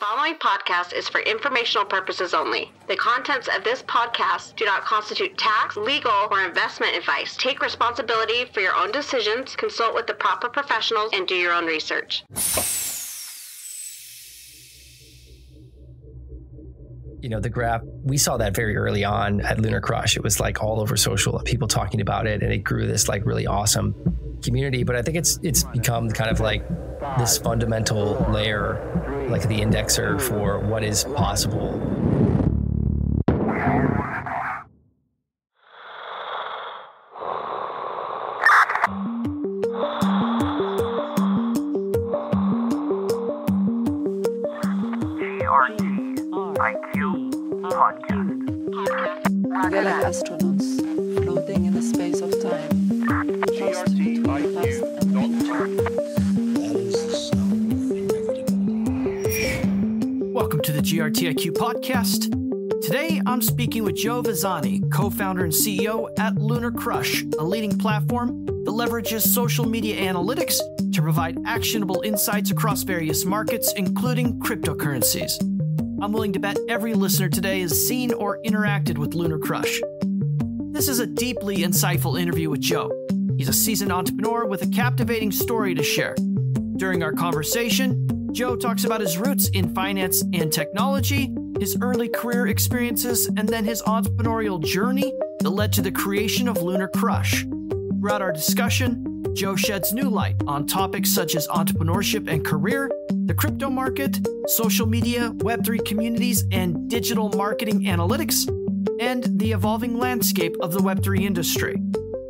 following podcast is for informational purposes only. The contents of this podcast do not constitute tax, legal, or investment advice. Take responsibility for your own decisions, consult with the proper professionals, and do your own research. you know the graph we saw that very early on at LunarCrush it was like all over social people talking about it and it grew this like really awesome community but i think it's it's become kind of like this fundamental layer like the indexer for what is possible with co founder and CEO at LunarCrush, a leading platform that leverages social media analytics to provide actionable insights across various markets, including cryptocurrencies. I'm willing to bet every listener today has seen or interacted with LunarCrush. This is a deeply insightful interview with Joe. He's a seasoned entrepreneur with a captivating story to share. During our conversation, Joe talks about his roots in finance and technology, his early career experiences, and then his entrepreneurial journey that led to the creation of LunarCrush. Throughout our discussion, Joe sheds new light on topics such as entrepreneurship and career, the crypto market, social media, Web3 communities, and digital marketing analytics, and the evolving landscape of the Web3 industry.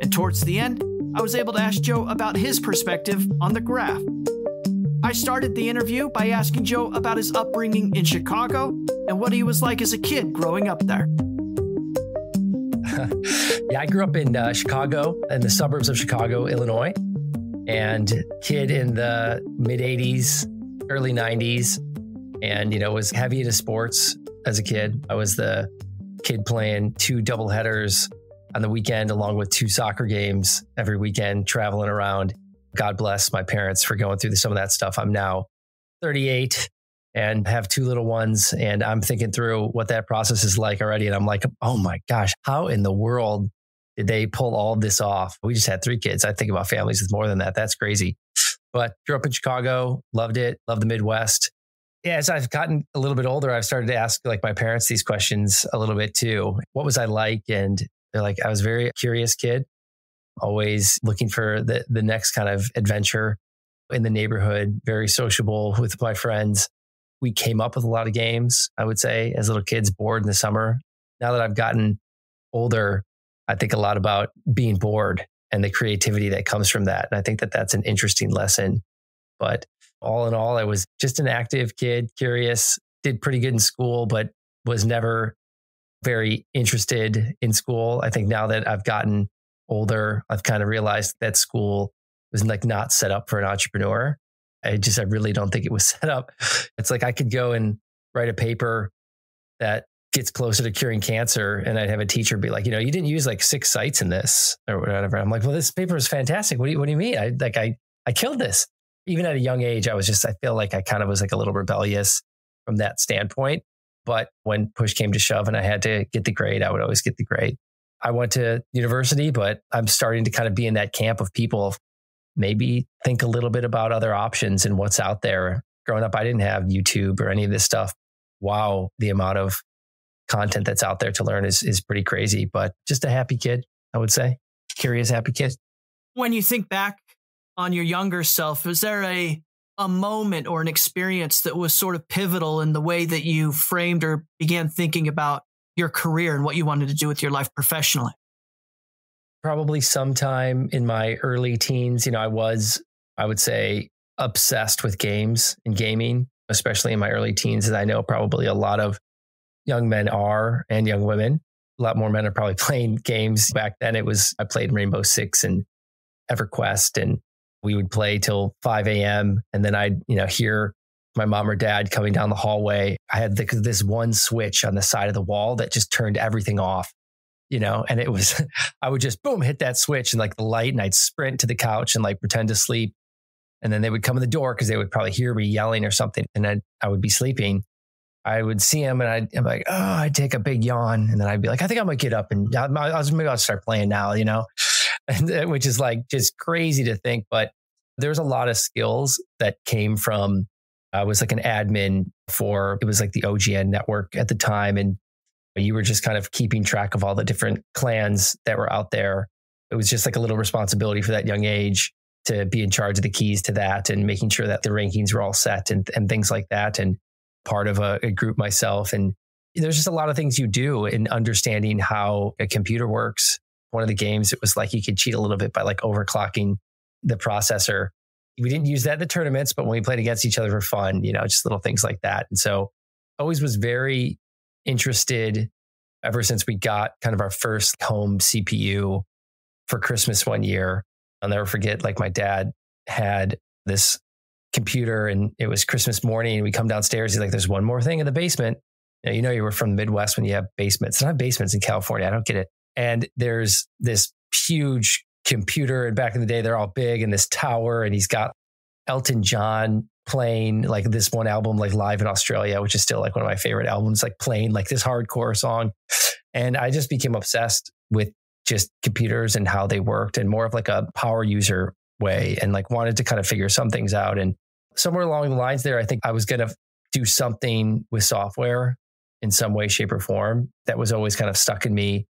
And towards the end, I was able to ask Joe about his perspective on the graph. I started the interview by asking Joe about his upbringing in Chicago and what he was like as a kid growing up there. yeah, I grew up in uh, Chicago, in the suburbs of Chicago, Illinois, and kid in the mid 80s, early 90s, and, you know, was heavy into sports as a kid. I was the kid playing two double headers on the weekend, along with two soccer games every weekend, traveling around. God bless my parents for going through some of that stuff. I'm now 38 and have two little ones. And I'm thinking through what that process is like already. And I'm like, oh my gosh, how in the world did they pull all this off? We just had three kids. I think about families with more than that. That's crazy. But grew up in Chicago, loved it, loved the Midwest. Yeah, as I've gotten a little bit older, I've started to ask like my parents these questions a little bit too. What was I like? And they're like, I was a very curious kid, always looking for the the next kind of adventure in the neighborhood, very sociable with my friends we came up with a lot of games, I would say, as little kids bored in the summer. Now that I've gotten older, I think a lot about being bored and the creativity that comes from that. And I think that that's an interesting lesson. But all in all, I was just an active kid, curious, did pretty good in school, but was never very interested in school. I think now that I've gotten older, I've kind of realized that school was like not set up for an entrepreneur. I just, I really don't think it was set up. It's like I could go and write a paper that gets closer to curing cancer. And I'd have a teacher be like, you know, you didn't use like six sites in this or whatever. I'm like, well, this paper is fantastic. What do you, what do you mean? I like, I, I killed this. Even at a young age, I was just, I feel like I kind of was like a little rebellious from that standpoint. But when push came to shove and I had to get the grade, I would always get the grade. I went to university, but I'm starting to kind of be in that camp of people maybe think a little bit about other options and what's out there. Growing up, I didn't have YouTube or any of this stuff. Wow, the amount of content that's out there to learn is is pretty crazy. But just a happy kid, I would say. Curious, happy kid. When you think back on your younger self, was there a a moment or an experience that was sort of pivotal in the way that you framed or began thinking about your career and what you wanted to do with your life professionally? probably sometime in my early teens, you know, I was, I would say, obsessed with games and gaming, especially in my early teens. As I know probably a lot of young men are and young women. A lot more men are probably playing games. Back then, it was, I played Rainbow Six and EverQuest, and we would play till 5 a.m. And then I'd, you know, hear my mom or dad coming down the hallway. I had the, this one switch on the side of the wall that just turned everything off you know, and it was, I would just boom, hit that switch and like the light and I'd sprint to the couch and like pretend to sleep. and then they would come in the door because they would probably hear me yelling or something, and then I would be sleeping. I would see them and I'd, I'm like, oh, I'd take a big yawn, and then I'd be like, I think I might get up and I, I was, maybe I'll start playing now, you know, and, which is like just crazy to think, but there's a lot of skills that came from. I was like an admin for it was like the OGN network at the time, and you were just kind of keeping track of all the different clans that were out there. It was just like a little responsibility for that young age to be in charge of the keys to that and making sure that the rankings were all set and, and things like that. And part of a, a group myself. And there's just a lot of things you do in understanding how a computer works. One of the games, it was like you could cheat a little bit by like overclocking the processor. We didn't use that in the tournaments, but when we played against each other for fun, you know, just little things like that. And so always was very interested ever since we got kind of our first home CPU for Christmas one year. I'll never forget, like my dad had this computer and it was Christmas morning and we come downstairs. He's like, there's one more thing in the basement. You know, you know, you were from the Midwest when you have basements. It's not basements in California. I don't get it. And there's this huge computer. And back in the day, they're all big and this tower. And he's got Elton John playing like this one album, like live in Australia, which is still like one of my favorite albums, like playing like this hardcore song. And I just became obsessed with just computers and how they worked and more of like a power user way and like wanted to kind of figure some things out. And somewhere along the lines there, I think I was going to do something with software in some way, shape, or form that was always kind of stuck in me.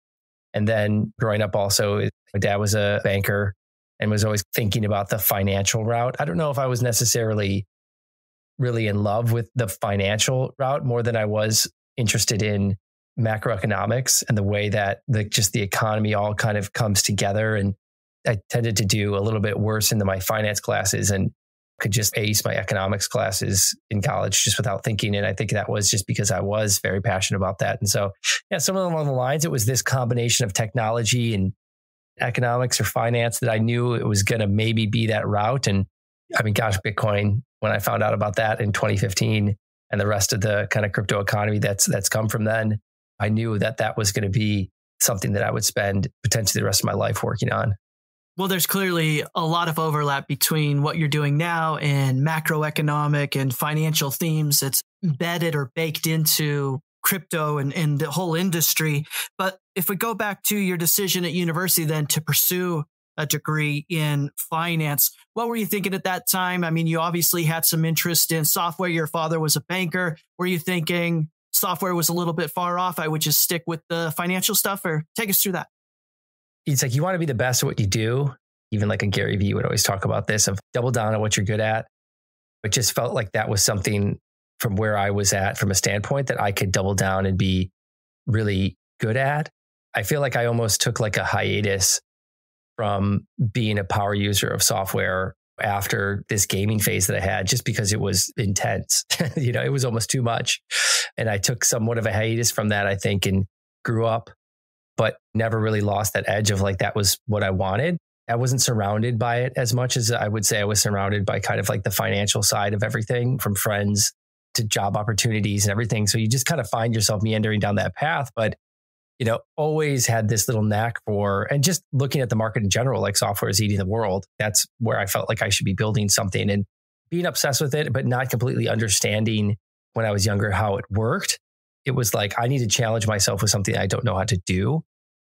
And then growing up, also, my dad was a banker and was always thinking about the financial route. I don't know if I was necessarily really in love with the financial route more than I was interested in macroeconomics and the way that the just the economy all kind of comes together and I tended to do a little bit worse into my finance classes and could just ace my economics classes in college just without thinking. And I think that was just because I was very passionate about that. And so, yeah, somewhere along the lines, it was this combination of technology and economics or finance that I knew it was going to maybe be that route. And I mean, gosh, Bitcoin, when I found out about that in 2015 and the rest of the kind of crypto economy that's, that's come from then, I knew that that was going to be something that I would spend potentially the rest of my life working on. Well, there's clearly a lot of overlap between what you're doing now and macroeconomic and financial themes. that's embedded or baked into crypto and, and the whole industry. But if we go back to your decision at university then to pursue a degree in finance, what were you thinking at that time? I mean, you obviously had some interest in software. Your father was a banker. Were you thinking software was a little bit far off? I would just stick with the financial stuff or take us through that it's like you want to be the best at what you do. Even like a Gary Vee would always talk about this of double down on what you're good at. It just felt like that was something from where I was at from a standpoint that I could double down and be really good at. I feel like I almost took like a hiatus from being a power user of software after this gaming phase that I had just because it was intense. you know, it was almost too much. And I took somewhat of a hiatus from that, I think, and grew up but never really lost that edge of like that was what I wanted. I wasn't surrounded by it as much as I would say I was surrounded by kind of like the financial side of everything from friends to job opportunities and everything. So you just kind of find yourself meandering down that path. But, you know, always had this little knack for, and just looking at the market in general, like software is eating the world. That's where I felt like I should be building something and being obsessed with it, but not completely understanding when I was younger how it worked it was like I need to challenge myself with something I don't know how to do.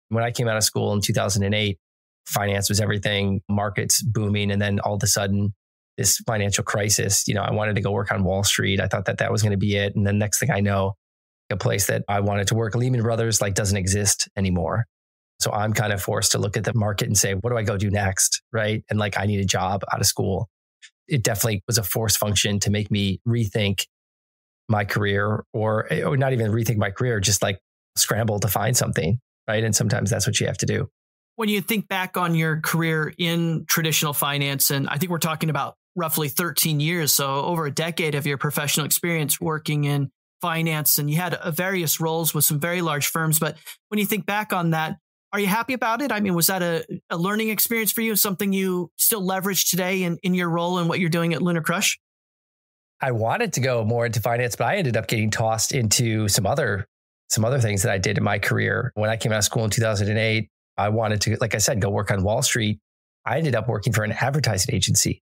When I came out of school in 2008, finance was everything, markets booming. And then all of a sudden, this financial crisis, you know, I wanted to go work on Wall Street. I thought that that was going to be it. And then next thing I know, a place that I wanted to work, Lehman Brothers, like doesn't exist anymore. So I'm kind of forced to look at the market and say, what do I go do next? Right. And like, I need a job out of school. It definitely was a force function to make me rethink my career or, eh, or not even rethink my career, just like scramble to find something. Right. And sometimes that's what you have to do. When you think back on your career in traditional finance, and I think we're talking about roughly 13 years, so over a decade of your professional experience working in finance, and you had uh, various roles with some very large firms. But when you think back on that, are you happy about it? I mean, was that a, a learning experience for you? Something you still leverage today in, in your role and what you're doing at LunarCrush? I wanted to go more into finance, but I ended up getting tossed into some other some other things that I did in my career. When I came out of school in 2008, I wanted to, like I said, go work on Wall Street. I ended up working for an advertising agency.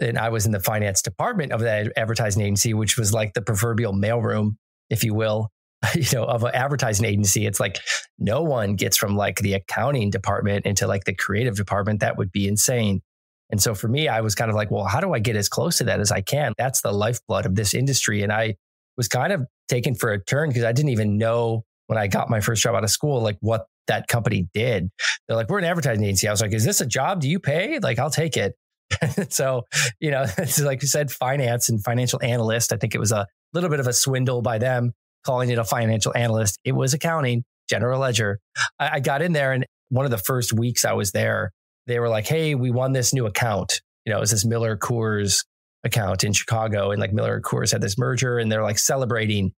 And I was in the finance department of that advertising agency, which was like the proverbial mailroom, if you will, you know, of an advertising agency. It's like no one gets from like the accounting department into like the creative department. That would be insane. And so for me, I was kind of like, well, how do I get as close to that as I can? That's the lifeblood of this industry. And I was kind of taken for a turn because I didn't even know when I got my first job out of school, like what that company did. They're like, we're an advertising agency. I was like, is this a job? Do you pay? Like, I'll take it. so, you know, it's like you said, finance and financial analyst. I think it was a little bit of a swindle by them calling it a financial analyst. It was accounting, general ledger. I, I got in there and one of the first weeks I was there, they were like, Hey, we won this new account. You know, it was this MillerCoors account in Chicago. And like MillerCoors had this merger and they're like celebrating.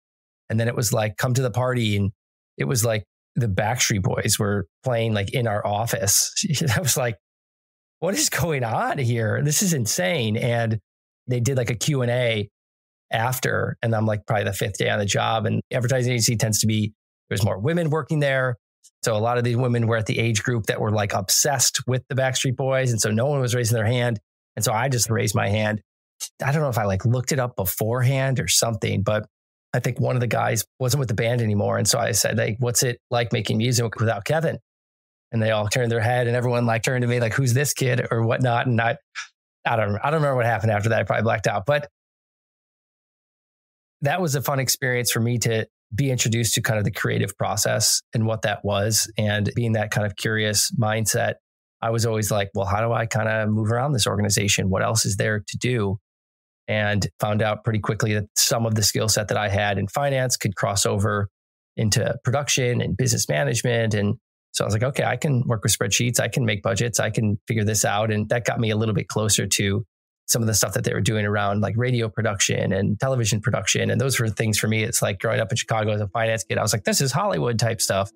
And then it was like, come to the party. And it was like the Backstreet Boys were playing like in our office. I was like, what is going on here? This is insane. And they did like a Q&A after. And I'm like probably the fifth day on the job. And advertising agency tends to be, there's more women working there. So a lot of these women were at the age group that were like obsessed with the Backstreet Boys. And so no one was raising their hand. And so I just raised my hand. I don't know if I like looked it up beforehand or something, but I think one of the guys wasn't with the band anymore. And so I said, like, what's it like making music without Kevin? And they all turned their head and everyone like turned to me like, who's this kid or whatnot? And I, I don't, I don't remember what happened after that. I probably blacked out, but that was a fun experience for me to be introduced to kind of the creative process and what that was. And being that kind of curious mindset, I was always like, well, how do I kind of move around this organization? What else is there to do? And found out pretty quickly that some of the skill set that I had in finance could cross over into production and business management. And so I was like, okay, I can work with spreadsheets. I can make budgets. I can figure this out. And that got me a little bit closer to some of the stuff that they were doing around like radio production and television production. And those were things for me. It's like growing up in Chicago as a finance kid, I was like, this is Hollywood type stuff,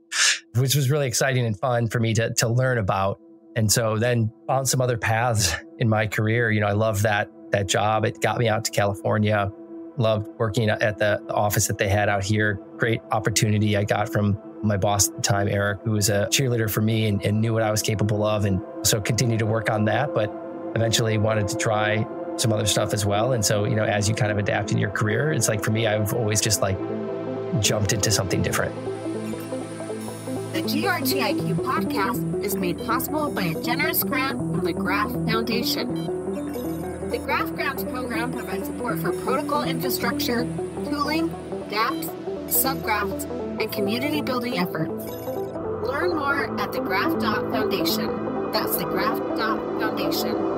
which was really exciting and fun for me to, to learn about. And so then found some other paths in my career. You know, I love that, that job. It got me out to California. Loved working at the, the office that they had out here. Great opportunity I got from my boss at the time, Eric, who was a cheerleader for me and, and knew what I was capable of. And so continued to work on that. But eventually wanted to try some other stuff as well. And so, you know, as you kind of adapt in your career, it's like for me, I've always just like jumped into something different. The GRTiQ podcast is made possible by a generous grant from the Graph Foundation. The Graph Grants program provides support for protocol infrastructure, tooling, dApps, subgraphs, and community building efforts. Learn more at thegraph.foundation. That's thegraph.foundation.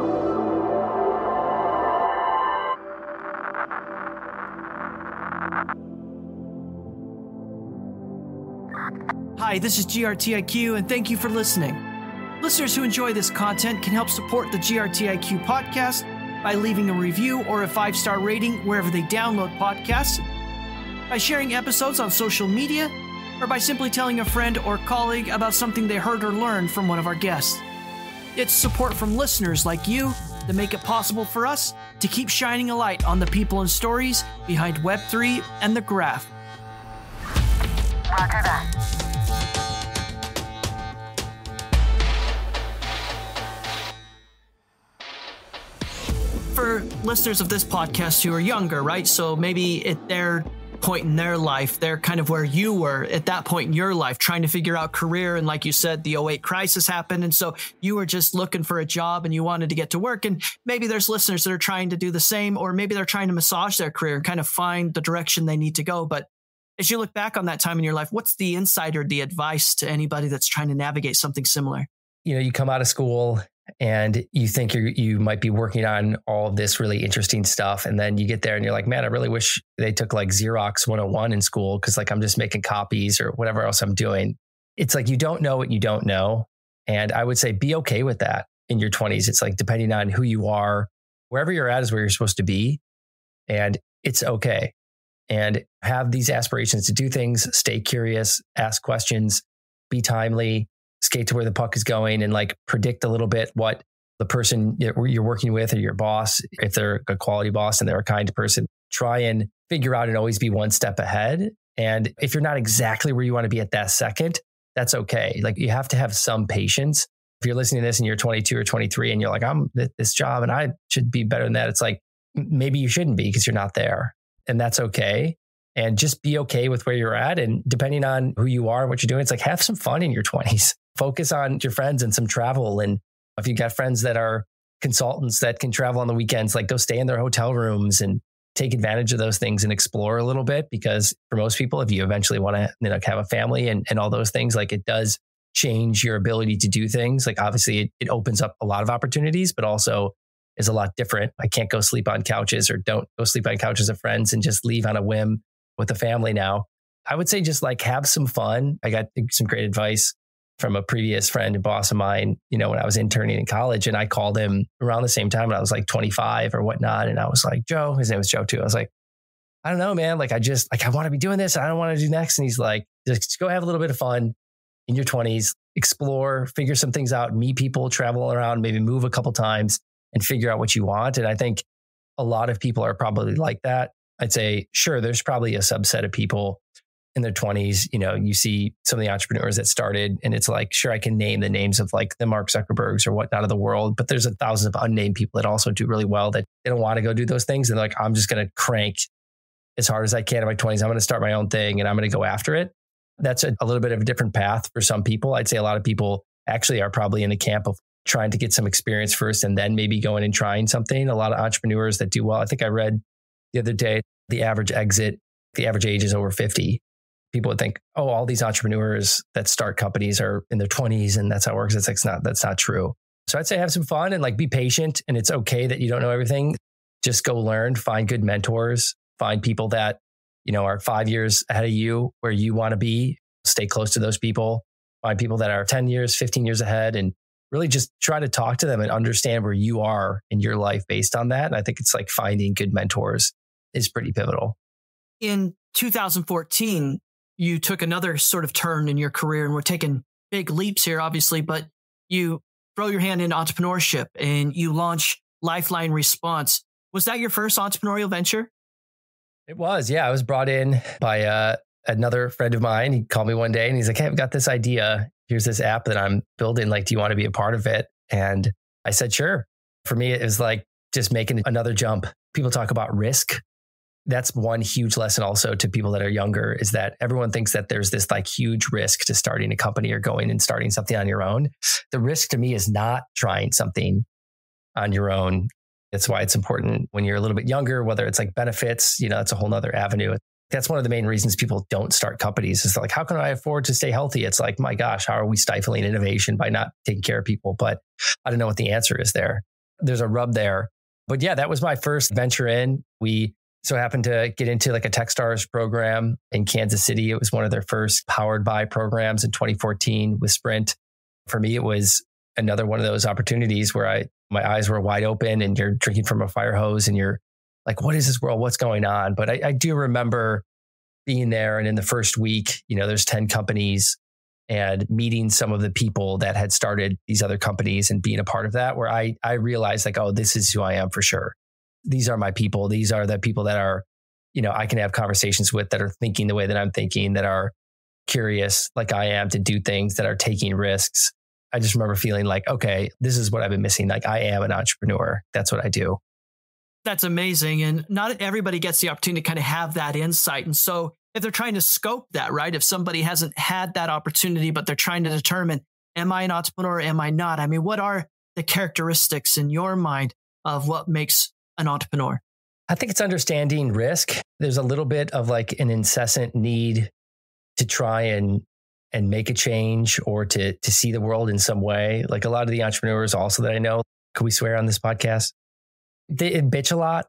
Hi, this is GRTiQ, and thank you for listening. Listeners who enjoy this content can help support the GRTiQ podcast by leaving a review or a five star rating wherever they download podcasts, by sharing episodes on social media, or by simply telling a friend or colleague about something they heard or learned from one of our guests. It's support from listeners like you that make it possible for us to keep shining a light on the people and stories behind Web3 and the graph. Roger that. Listeners of this podcast who are younger, right? So maybe at their point in their life, they're kind of where you were at that point in your life, trying to figure out career. And like you said, the 08 crisis happened. And so you were just looking for a job and you wanted to get to work. And maybe there's listeners that are trying to do the same, or maybe they're trying to massage their career and kind of find the direction they need to go. But as you look back on that time in your life, what's the insight or the advice to anybody that's trying to navigate something similar? You know, you come out of school and you think you you might be working on all this really interesting stuff and then you get there and you're like man i really wish they took like xerox 101 in school because like i'm just making copies or whatever else i'm doing. It's like you don't know what you don't know and i would say be okay with that in your 20s it's like depending on who you are wherever you're at is where you're supposed to be and it's okay. And have these aspirations to do things stay curious ask questions be timely skate to where the puck is going and like predict a little bit what the person you're working with or your boss, if they're a quality boss and they're a kind person, try and figure out and always be one step ahead. And if you're not exactly where you want to be at that second, that's okay. Like you have to have some patience If you're listening to this and you're 22 or 23 and you're like, I'm this job and I should be better than that, it's like maybe you shouldn't be because you're not there. And that's okay. And just be okay with where you're at. And depending on who you are and what you're doing, it's like have some fun in your 20s. Focus on your friends and some travel. And if you've got friends that are consultants that can travel on the weekends, like go stay in their hotel rooms and take advantage of those things and explore a little bit. Because for most people, if you eventually want to you know, have a family and, and all those things, like it does change your ability to do things. Like obviously it, it opens up a lot of opportunities, but also is a lot different. I can't go sleep on couches or don't go sleep on couches of friends and just leave on a whim with the family now. I would say just like have some fun. I got some great advice from a previous friend and boss of mine, you know, when I was interning in college. And I called him around the same time when I was like 25 or whatnot. And I was like, Joe, his name was Joe too. I was like, I don't know, man. Like, I just, like, I want to be doing this. I don't want to do next. And he's like, just go have a little bit of fun in your 20s, explore, figure some things out, meet people, travel around, maybe move a couple times and figure out what you want. And I think a lot of people are probably like that. I'd say, sure, there's probably a subset of people in their 20s. You know, you see some of the entrepreneurs that started, and it's like, sure, I can name the names of like the Mark Zuckerbergs or whatnot of the world, but there's a thousand of unnamed people that also do really well that they don't want to go do those things. And like, I'm just going to crank as hard as I can in my 20s. I'm going to start my own thing and I'm going to go after it. That's a, a little bit of a different path for some people. I'd say a lot of people actually are probably in the camp of trying to get some experience first and then maybe going and trying something. A lot of entrepreneurs that do well. I think I read the other day the average exit, the average age is over 50. People would think, oh, all these entrepreneurs that start companies are in their 20s and that's how it works. It's like, it's not, that's not true. So I'd say have some fun and like be patient. And it's okay that you don't know everything. Just go learn, find good mentors, find people that, you know, are five years ahead of you where you want to be. Stay close to those people. Find people that are 10 years, 15 years ahead and really just try to talk to them and understand where you are in your life based on that. And I think it's like finding good mentors is pretty pivotal. In 2014, you took another sort of turn in your career and we're taking big leaps here, obviously, but you throw your hand into entrepreneurship and you launch Lifeline Response. Was that your first entrepreneurial venture? It was, yeah. I was brought in by uh, another friend of mine. He called me one day and he's like, Hey, I've got this idea. Here's this app that I'm building. Like, do you want to be a part of it? And I said, Sure. For me, it was like just making another jump. People talk about risk that's one huge lesson also to people that are younger is that everyone thinks that there's this like huge risk to starting a company or going and starting something on your own. The risk to me is not trying something on your own. That's why it's important when you're a little bit younger, whether it's like benefits, you know, that's a whole nother avenue. That's one of the main reasons people don't start companies is like, how can I afford to stay healthy? It's like, my gosh, how are we stifling innovation by not taking care of people? But I don't know what the answer is there. There's a rub there. But yeah, that was my first venture in. We so I happened to get into like a Techstars program in Kansas City. It was one of their first powered by programs in 2014 with Sprint. For me, it was another one of those opportunities where I my eyes were wide open and you're drinking from a fire hose and you're like, what is this world? What's going on? But I, I do remember being there and in the first week, you know, there's 10 companies and meeting some of the people that had started these other companies and being a part of that where I I realized like, oh, this is who I am for sure these are my people. These are the people that are, you know, I can have conversations with that are thinking the way that I'm thinking, that are curious like I am to do things, that are taking risks. I just remember feeling like, okay, this is what I've been missing. Like I am an entrepreneur. That's what I do. That's amazing. And not everybody gets the opportunity to kind of have that insight. And so if they're trying to scope that, right? If somebody hasn't had that opportunity, but they're trying to determine, am I an entrepreneur? Or am I not? I mean, what are the characteristics in your mind of what makes an entrepreneur? I think it's understanding risk. There's a little bit of like an incessant need to try and and make a change or to to see the world in some way. Like a lot of the entrepreneurs also that I know, can we swear on this podcast? They bitch a lot.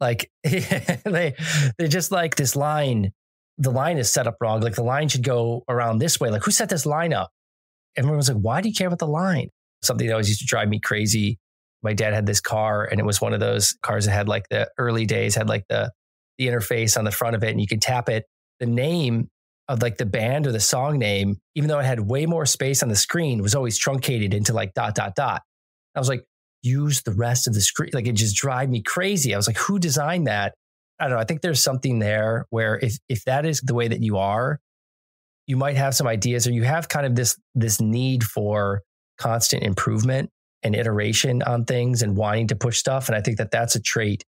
Like they they just like this line. The line is set up wrong. Like the line should go around this way. Like who set this line up? Everyone was like, why do you care about the line? Something that always used to drive me crazy my dad had this car and it was one of those cars that had like the early days had like the the interface on the front of it and you could tap it. The name of like the band or the song name even though it had way more space on the screen was always truncated into like dot dot dot. I was like use the rest of the screen. Like it just drive me crazy. I was like who designed that? I don't know. I think there's something there where if if that is the way that you are you might have some ideas or you have kind of this this need for constant improvement and iteration on things and wanting to push stuff. And I think that that's a trait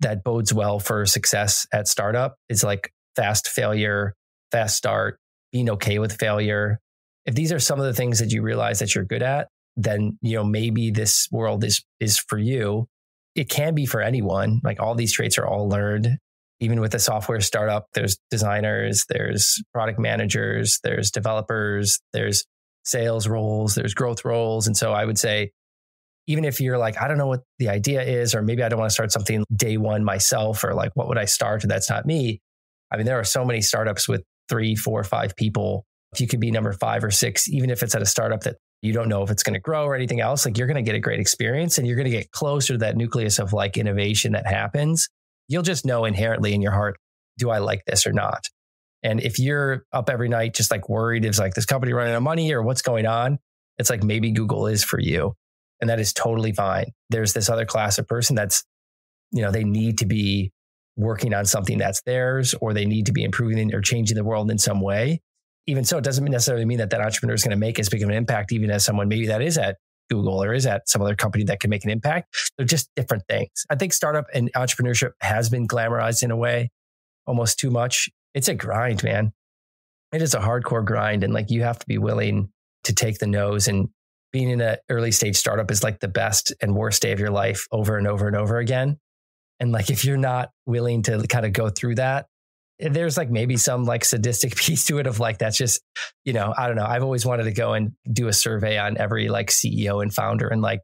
that bodes well for success at startup is like fast failure, fast start, being okay with failure. If these are some of the things that you realize that you're good at, then you know maybe this world is is for you. It can be for anyone. Like all these traits are all learned. Even with a software startup, there's designers, there's product managers, there's developers, there's sales roles, there's growth roles. And so I would say even if you're like, I don't know what the idea is, or maybe I don't want to start something day one myself, or like, what would I start? That's not me. I mean, there are so many startups with three, four, five people. If you could be number five or six, even if it's at a startup that you don't know if it's going to grow or anything else, like you're going to get a great experience and you're going to get closer to that nucleus of like innovation that happens. You'll just know inherently in your heart, do I like this or not? And if you're up every night, just like worried, is like this company running out of money or what's going on? It's like maybe Google is for you and that is totally fine. There's this other class of person that's, you know, they need to be working on something that's theirs or they need to be improving or changing the world in some way. Even so, it doesn't necessarily mean that that entrepreneur is going to make as big of an impact, even as someone maybe that is at Google or is at some other company that can make an impact. They're just different things. I think startup and entrepreneurship has been glamorized in a way almost too much. It's a grind, man. It is a hardcore grind. And like you have to be willing to take the nose and being in an early stage startup is like the best and worst day of your life over and over and over again. And like, if you're not willing to kind of go through that, eh, there's like maybe some like sadistic piece to it of like, that's just, you know, I don't know. I've always wanted to go and do a survey on every like CEO and founder and like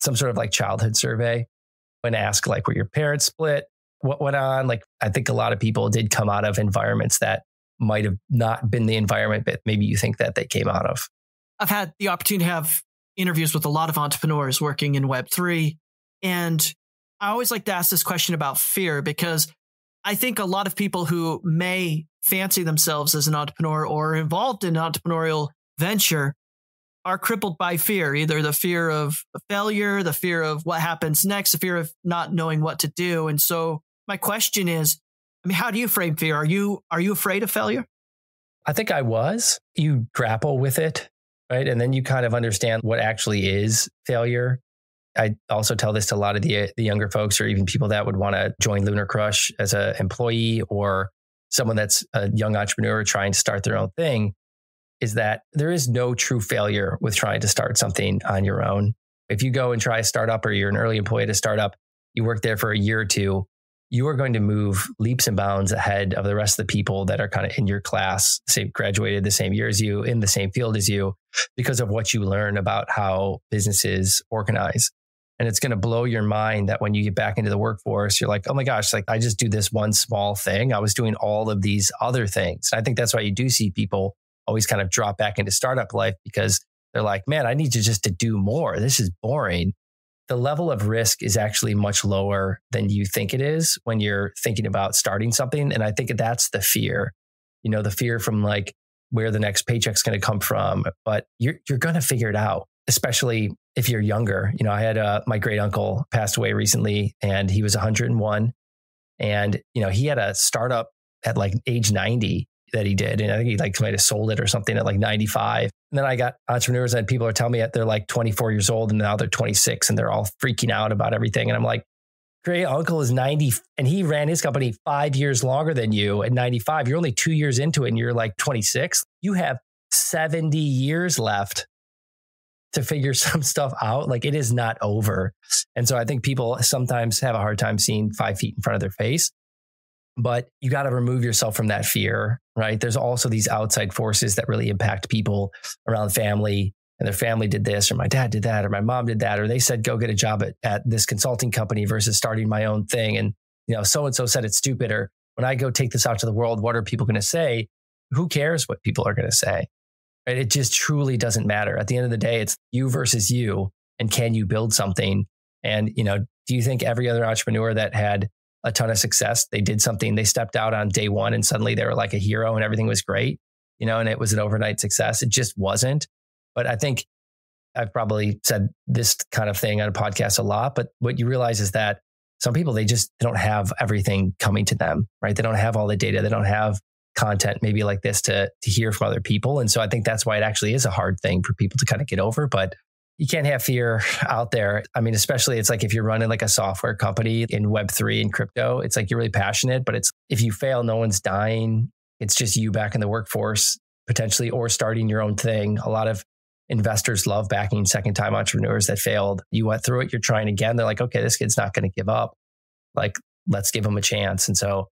some sort of like childhood survey and ask like, were your parents split? What went on? Like, I think a lot of people did come out of environments that might have not been the environment that maybe you think that they came out of. I've had the opportunity to have interviews with a lot of entrepreneurs working in Web3. And I always like to ask this question about fear because I think a lot of people who may fancy themselves as an entrepreneur or involved in an entrepreneurial venture are crippled by fear, either the fear of failure, the fear of what happens next, the fear of not knowing what to do. And so my question is, I mean, how do you frame fear? Are you are you afraid of failure? I think I was. You grapple with it right? And then you kind of understand what actually is failure. I also tell this to a lot of the the younger folks, or even people that would want to join LunarCrush as an employee or someone that's a young entrepreneur trying to start their own thing. Is that there is no true failure with trying to start something on your own. If you go and try a startup, or you're an early employee at a startup, you work there for a year or two, you are going to move leaps and bounds ahead of the rest of the people that are kind of in your class, same graduated the same year as you, in the same field as you, because of what you learn about how businesses organize. And it's going to blow your mind that when you get back into the workforce, you're like, oh my gosh, like I just do this one small thing. I was doing all of these other things. I think that's why you do see people always kind of drop back into startup life because they're like, man, I need to just to do more. This is boring the level of risk is actually much lower than you think it is when you're thinking about starting something. And I think that's the fear, you know, the fear from like where the next paycheck's going to come from, but you're, you're going to figure it out, especially if you're younger. You know, I had uh, my great uncle passed away recently and he was 101 and, you know, he had a startup at like age 90 that he did. And I think he like might have sold it or something at like 95. And then I got entrepreneurs and people are telling me that they're like 24 years old and now they're 26 and they're all freaking out about everything. And I'm like, great uncle is 90 and he ran his company five years longer than you at 95. You're only two years into it and you're like 26. You have 70 years left to figure some stuff out. Like it is not over. And so I think people sometimes have a hard time seeing five feet in front of their face but you got to remove yourself from that fear, right? There's also these outside forces that really impact people around family and their family did this or my dad did that or my mom did that or they said go get a job at, at this consulting company versus starting my own thing. And you know so and so said it's stupid or when i go take this out to the world what are people going to say? Who cares what people are going to say? Right? It just truly doesn't matter. At the end of the day it's you versus you and can you build something? And you know do you think every other entrepreneur that had a ton of success. They did something, they stepped out on day one and suddenly they were like a hero and everything was great, you know, and it was an overnight success. It just wasn't. But I think I've probably said this kind of thing on a podcast a lot, but what you realize is that some people, they just they don't have everything coming to them, right? They don't have all the data. They don't have content maybe like this to, to hear from other people. And so I think that's why it actually is a hard thing for people to kind of get over. But you can't have fear out there. I mean, especially it's like if you're running like a software company in Web3 and crypto, it's like you're really passionate, but it's if you fail, no one's dying. It's just you back in the workforce potentially or starting your own thing. A lot of investors love backing second time entrepreneurs that failed. You went through it, you're trying again. They're like, okay, this kid's not going to give up. Like, let's give him a chance. And so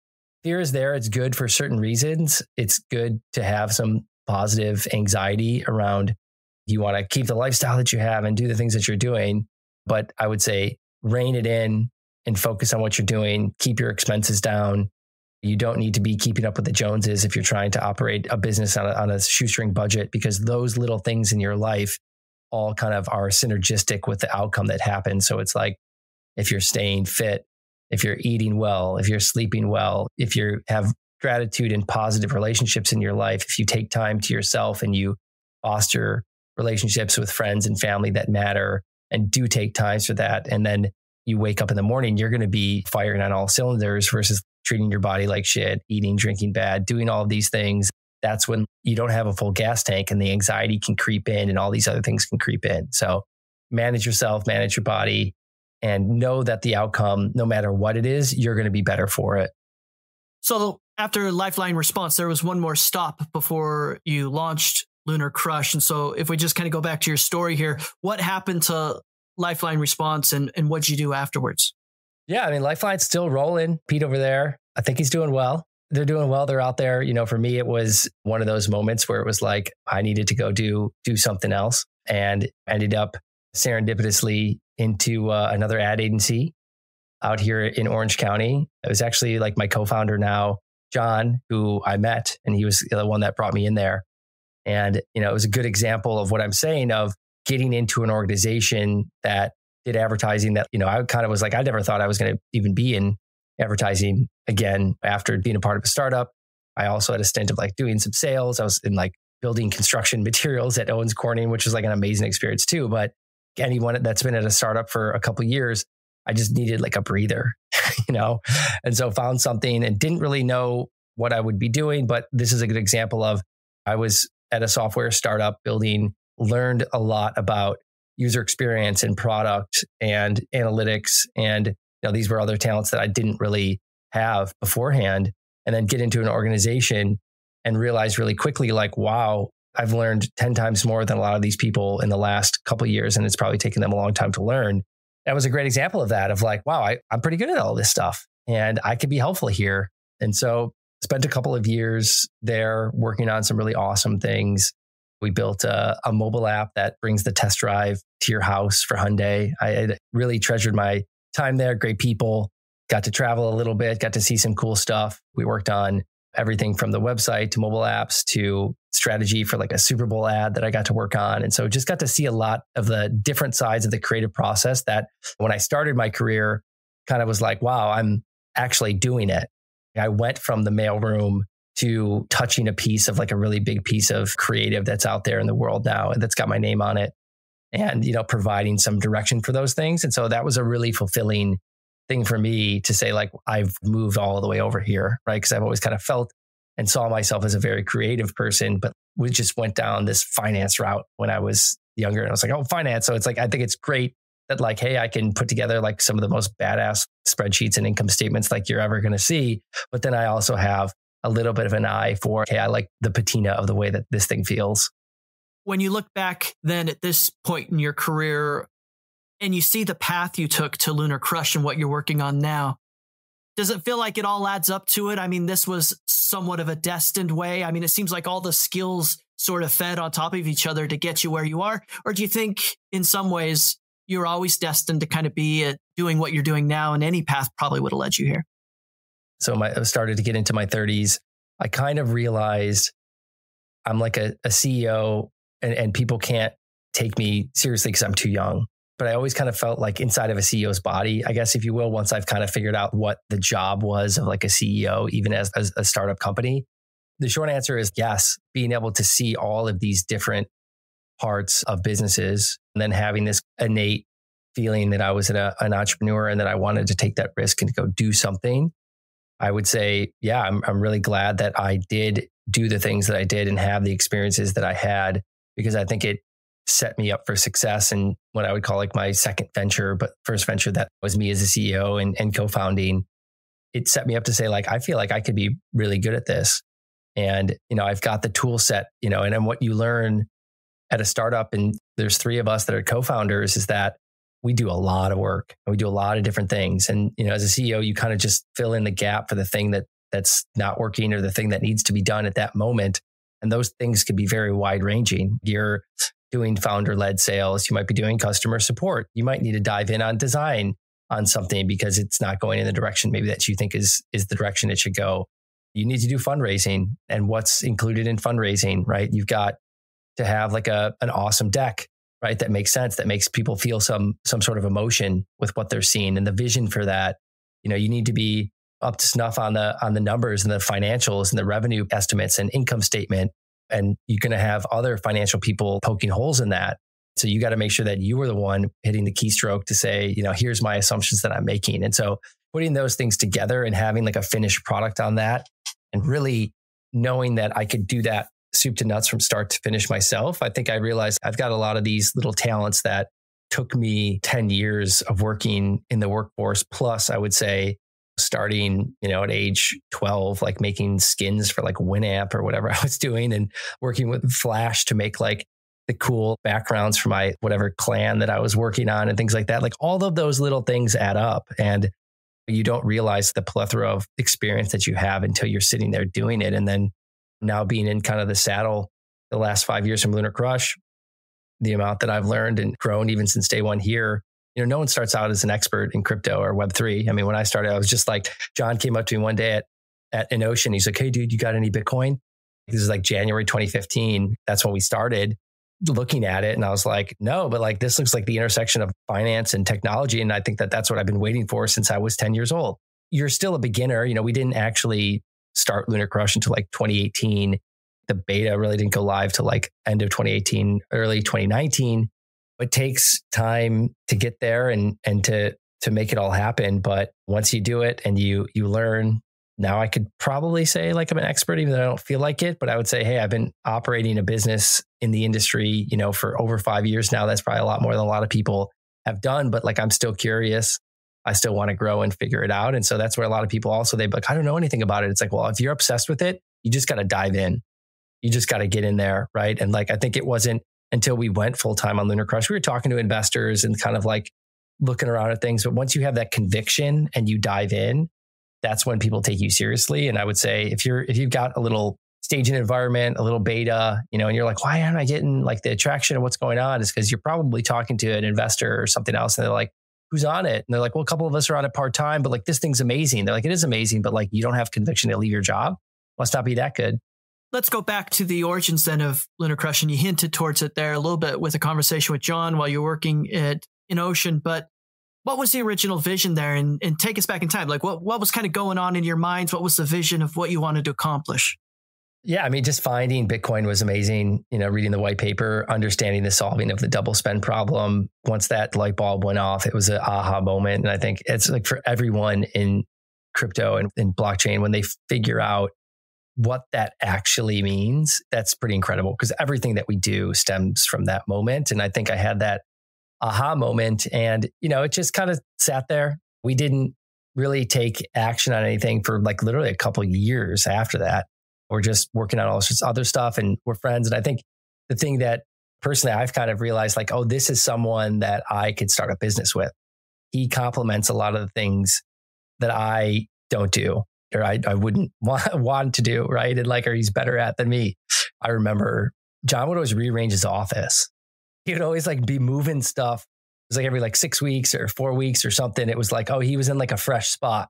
fear is there. It's good for certain reasons. It's good to have some positive anxiety around you want to keep the lifestyle that you have and do the things that you're doing. But I would say rein it in and focus on what you're doing, keep your expenses down. You don't need to be keeping up with the Joneses if you're trying to operate a business on a, on a shoestring budget, because those little things in your life all kind of are synergistic with the outcome that happens. So it's like if you're staying fit, if you're eating well, if you're sleeping well, if you have gratitude and positive relationships in your life, if you take time to yourself and you foster relationships with friends and family that matter and do take times for that. And then you wake up in the morning, you're going to be firing on all cylinders versus treating your body like shit, eating, drinking bad, doing all these things. That's when you don't have a full gas tank and the anxiety can creep in and all these other things can creep in. So manage yourself, manage your body, and know that the outcome, no matter what it is, you're going to be better for it. So after Lifeline Response, there was one more stop before you launched LunarCrush. And so if we just kind of go back to your story here, what happened to Lifeline Response and, and what'd you do afterwards? Yeah, I mean, Lifeline's still rolling. Pete over there, I think he's doing well. They're doing well. They're out there. You know, for me, it was one of those moments where it was like I needed to go do do something else, and ended up serendipitously into uh, another ad agency out here in Orange County. It was actually like my co-founder now, John, who I met, and he was the one that brought me in there. And, you know, it was a good example of what I'm saying of getting into an organization that did advertising that, you know, I kind of was like, I never thought I was going to even be in advertising again after being a part of a startup. I also had a stint of like doing some sales. I was in like building construction materials at Owens Corning, which was like an amazing experience too. But anyone that's been at a startup for a couple years, I just needed like a breather, you know? And so found something and didn't really know what I would be doing. But this is a good example of I was at a software startup building, learned a lot about user experience and product and analytics. And you know, these were other talents that I didn't really have beforehand. And then get into an organization and realize really quickly, like, wow, I've learned 10 times more than a lot of these people in the last couple years. And it's probably taken them a long time to learn. That was a great example of that, of like, wow, I, I'm pretty good at all this stuff and I could be helpful here. And so spent a couple of years there working on some really awesome things. We built a, a, mobile app that brings the test drive to your house for Hyundai. I really treasured my time there. Great people. Got to travel a little bit. Got to see some cool stuff. We worked on everything from the website to mobile apps to strategy for like a Super Bowl ad that I got to work on. And so just got to see a lot of the different sides of the creative process that when I started my career kind of was like, wow, I'm actually doing it. I went from the mailroom to touching a piece of like a really big piece of creative that's out there in the world now and that's got my name on it and you know providing some direction for those things. And so that was a really fulfilling thing for me to say like I've moved all the way over here right? Because I've always kind of felt and saw myself as a very creative person but we just went down this finance route when I was younger and I was like oh finance. So it's like I think it's great that like, hey, I can put together like some of the most badass spreadsheets and income statements like you're ever going to see. But then I also have a little bit of an eye for, hey, I like the patina of the way that this thing feels. When you look back then at this point in your career and you see the path you took to LunarCrush and what you're working on now, does it feel like it all adds up to it? I mean, this was somewhat of a destined way. I mean, it seems like all the skills sort of fed on top of each other to get you where you are. Or do you think in some ways you're always destined to kind of be uh, doing what you're doing now, and any path probably would have led you here. So my, I started to get into my 30s. I kind of realized I'm like a, a CEO, and, and people can't take me seriously because I'm too young. But I always kind of felt like inside of a CEO's body, I guess, if you will, once I've kind of figured out what the job was of like a CEO, even as, as a startup company. The short answer is yes, being able to see all of these different parts of businesses and then having this innate feeling that I was an, uh, an entrepreneur and that I wanted to take that risk and go do something. I would say, yeah, I'm, I'm really glad that I did do the things that I did and have the experiences that I had because I think it set me up for success and what I would call like my second venture, but first venture that was me as a CEO and, and co-founding. It set me up to say, like, I feel like I could be really good at this. And, you know, I've got the tool set, you know, and then what you learn at a startup, and there's three of us that are co-founders, is that we do a lot of work and we do a lot of different things. And, you know, as a CEO, you kind of just fill in the gap for the thing that that's not working or the thing that needs to be done at that moment. And those things could be very wide ranging. You're doing founder led sales. You might be doing customer support. You might need to dive in on design on something because it's not going in the direction maybe that you think is, is the direction it should go. You need to do fundraising and what's included in fundraising, right? You've got to have like a, an awesome deck, right? That makes sense, that makes people feel some, some sort of emotion with what they're seeing and the vision for that. You know, you need to be up to snuff on the, on the numbers and the financials and the revenue estimates and income statement and you're going to have other financial people poking holes in that. So you got to make sure that you are the one hitting the keystroke to say, you know, here's my assumptions that I'm making. And so putting those things together and having like a finished product on that and really knowing that I could do that soup to nuts from start to finish myself, I think I realized I've got a lot of these little talents that took me 10 years of working in the workforce. Plus, I would say starting, you know, at age 12, like making skins for like Winamp or whatever I was doing and working with Flash to make like the cool backgrounds for my whatever clan that I was working on and things like that. Like all of those little things add up and you don't realize the plethora of experience that you have until you're sitting there doing it. And then now being in kind of the saddle the last five years from LunarCrush, the amount that I've learned and grown even since day one here you know, no one starts out as an expert in crypto or Web3. I mean, when I started, I was just like, John came up to me one day at, at Enocean. He's like, Hey, dude, you got any Bitcoin? This is like January 2015. That's when we started looking at it. And I was like, no, but like, this looks like the intersection of finance and technology. And I think that that's what I've been waiting for since I was 10 years old. You're still a beginner. You know, we didn't actually start LunarCrush until like 2018. The beta really didn't go live till like end of 2018, early 2019 it takes time to get there and and to to make it all happen but once you do it and you you learn now i could probably say like i'm an expert even though i don't feel like it but i would say hey i've been operating a business in the industry you know for over five years now. That's probably a lot more than a lot of people have done but like i'm still curious i still want to grow and figure it out and so that's where a lot of people also they like i don't know anything about it it's like well if you're obsessed with it you just got to dive in you just got to get in there right and like i think it wasn't until we went full time on LunarCrush. We were talking to investors and kind of like looking around at things. But once you have that conviction and you dive in, that's when people take you seriously. And I would say if you're if you've got a little staging environment, a little beta, you know, and you're like, why aren't I getting like the attraction of what's going on? Is because you're probably talking to an investor or something else, and they're like, who's on it? And they're like, well, a couple of us are on it part time, but like this thing's amazing. They're like, it is amazing, but like you don't have conviction to leave your job. Must not be that good let's go back to the origins then of LunarCrush, and you hinted towards it there a little bit with a conversation with John while you're working at Enocean. But what was the original vision there? And, and take us back in time. Like what what was kind of going on in your minds? What was the vision of what you wanted to accomplish? Yeah, I mean, just finding Bitcoin was amazing. You know, reading the white paper, understanding the solving of the double spend problem. Once that light bulb went off, it was an aha moment. And I think it's like for everyone in crypto and in blockchain, when they figure out what that actually means, that's pretty incredible because everything that we do stems from that moment. And I think I had that aha moment and, you know, it just kind of sat there. We didn't really take action on anything for like literally a couple years after that. We're just working on all this other stuff and we're friends. And I think the thing that personally I've kind of realized like, oh, this is someone that I could start a business with. He complements a lot of the things that I don't do or I, I wouldn't want, want to do, right? And like, or he's better at than me. I remember John would always rearrange his office. He would always like be moving stuff. It was like every like six weeks or four weeks or something. It was like, oh, he was in like a fresh spot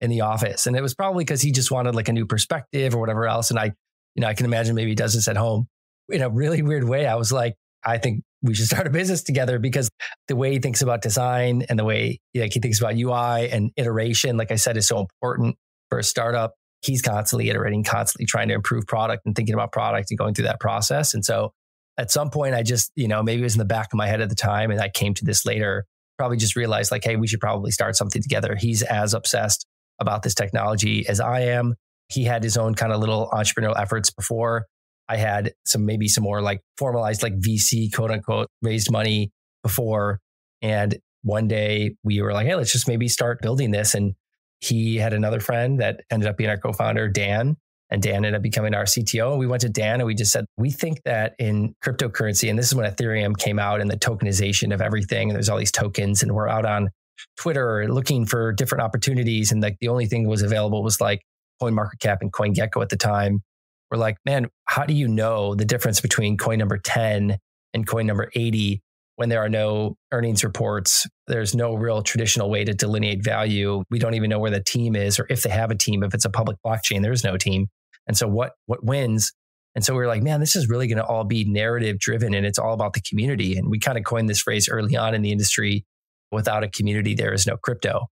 in the office. And it was probably because he just wanted like a new perspective or whatever else. And I, you know, I can imagine maybe he does this at home in a really weird way. I was like, I think we should start a business together because the way he thinks about design and the way like he thinks about UI and iteration, like I said, is so important for a startup, he's constantly iterating, constantly trying to improve product and thinking about product and going through that process. And so at some point, I just, you know, maybe it was in the back of my head at the time and I came to this later, probably just realized like, hey, we should probably start something together. He's as obsessed about this technology as I am. He had his own kind of little entrepreneurial efforts before I had some maybe some more like formalized like VC quote unquote raised money before. And one day we were like, hey, let's just maybe start building this. And he had another friend that ended up being our co-founder, Dan. And Dan ended up becoming our CTO. And we went to Dan and we just said, we think that in cryptocurrency, and this is when Ethereum came out and the tokenization of everything, and there's all these tokens, and we're out on Twitter looking for different opportunities. And like the only thing that was available was like CoinMarketCap and CoinGecko at the time. We're like, man, how do you know the difference between coin number 10 and coin number 80 when there are no earnings reports? There's no real traditional way to delineate value. We don't even know where the team is or if they have a team. If it's a public blockchain, there is no team. And so what what wins? And so we were like, man, this is really going to all be narrative driven and it's all about the community. And we kind of coined this phrase early on in the industry without a community, there is no crypto.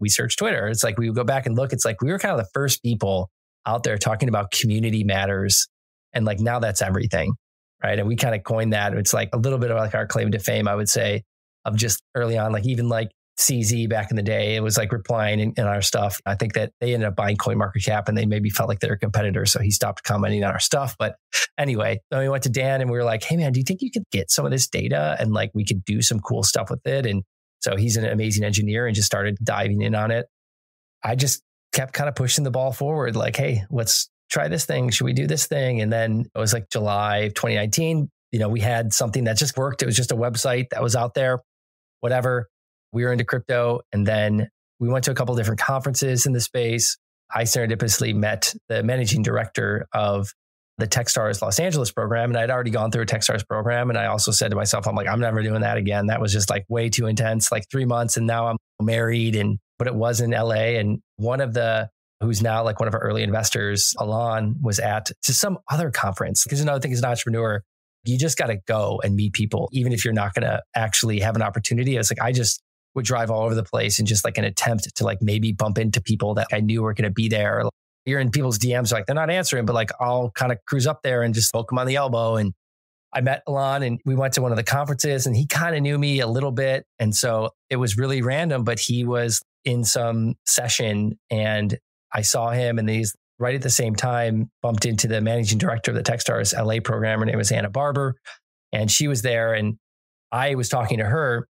We search Twitter. It's like we go back and look. It's like we were kind of the first people out there talking about community matters. And like now that's everything. Right. And we kind of coined that. It's like a little bit of like our claim to fame, I would say, of just early on, like even like CZ back in the day, it was like replying in, in, our stuff. I think that they ended up buying CoinMarketCap and they maybe felt like they're a competitor. So he stopped commenting on our stuff. But anyway, then we went to Dan and we were like, hey man, do you think you could get some of this data and like we could do some cool stuff with it? And so he's an amazing engineer and just started diving in on it. I just kept kind of pushing the ball forward, like, hey, let's try this thing. Should we do this thing? And then it was like July 2019. You know, we had something that just worked. It was just a website that was out there, whatever. We were into crypto. And then we went to a couple different conferences in the space. I serendipitously met the managing director of the Techstars Los Angeles program. And I'd already gone through a Techstars program. And I also said to myself, I'm like, I'm never doing that again. That was just like way too intense, like three months. And now I'm married. And, but it was in LA. And one of the, who's now like one of our early investors, Alon, was at to some other conference. Because another thing as an entrepreneur, you just got to go and meet people, even if you're not going to actually have an opportunity. It's like, I just would drive all over the place and just like an attempt to like maybe bump into people that I knew were going to be there you're in people's DMs, like they're not answering, but like I'll kind of cruise up there and just poke them on the elbow. And I met Alon and we went to one of the conferences and he kind of knew me a little bit. And so it was really random, but he was in some session and I saw him and he's right at the same time bumped into the managing director of the Techstars LA program. Her name was Anna Barber. And she was there and I was talking to her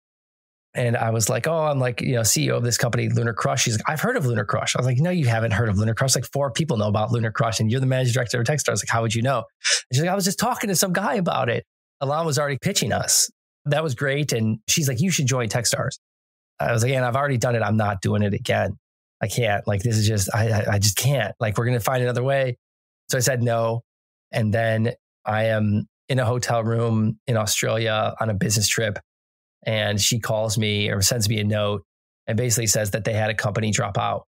and I was like, oh, I'm like, you know, CEO of this company, LunarCrush. She's like, I've heard of LunarCrush. I was like, no, you haven't heard of LunarCrush. Like four people know about LunarCrush and you're the managing director of Techstars. I was like, how would you know? And she's like, I was just talking to some guy about it. Alon was already pitching us. That was great. And she's like, you should join Techstars. I was like, and I've already done it. I'm not doing it again. I can't. Like, this is just, I, I just can't. Like, we're going to find another way. So I said no. And then I am in a hotel room in Australia on a business trip and she calls me or sends me a note and basically says that they had a company drop out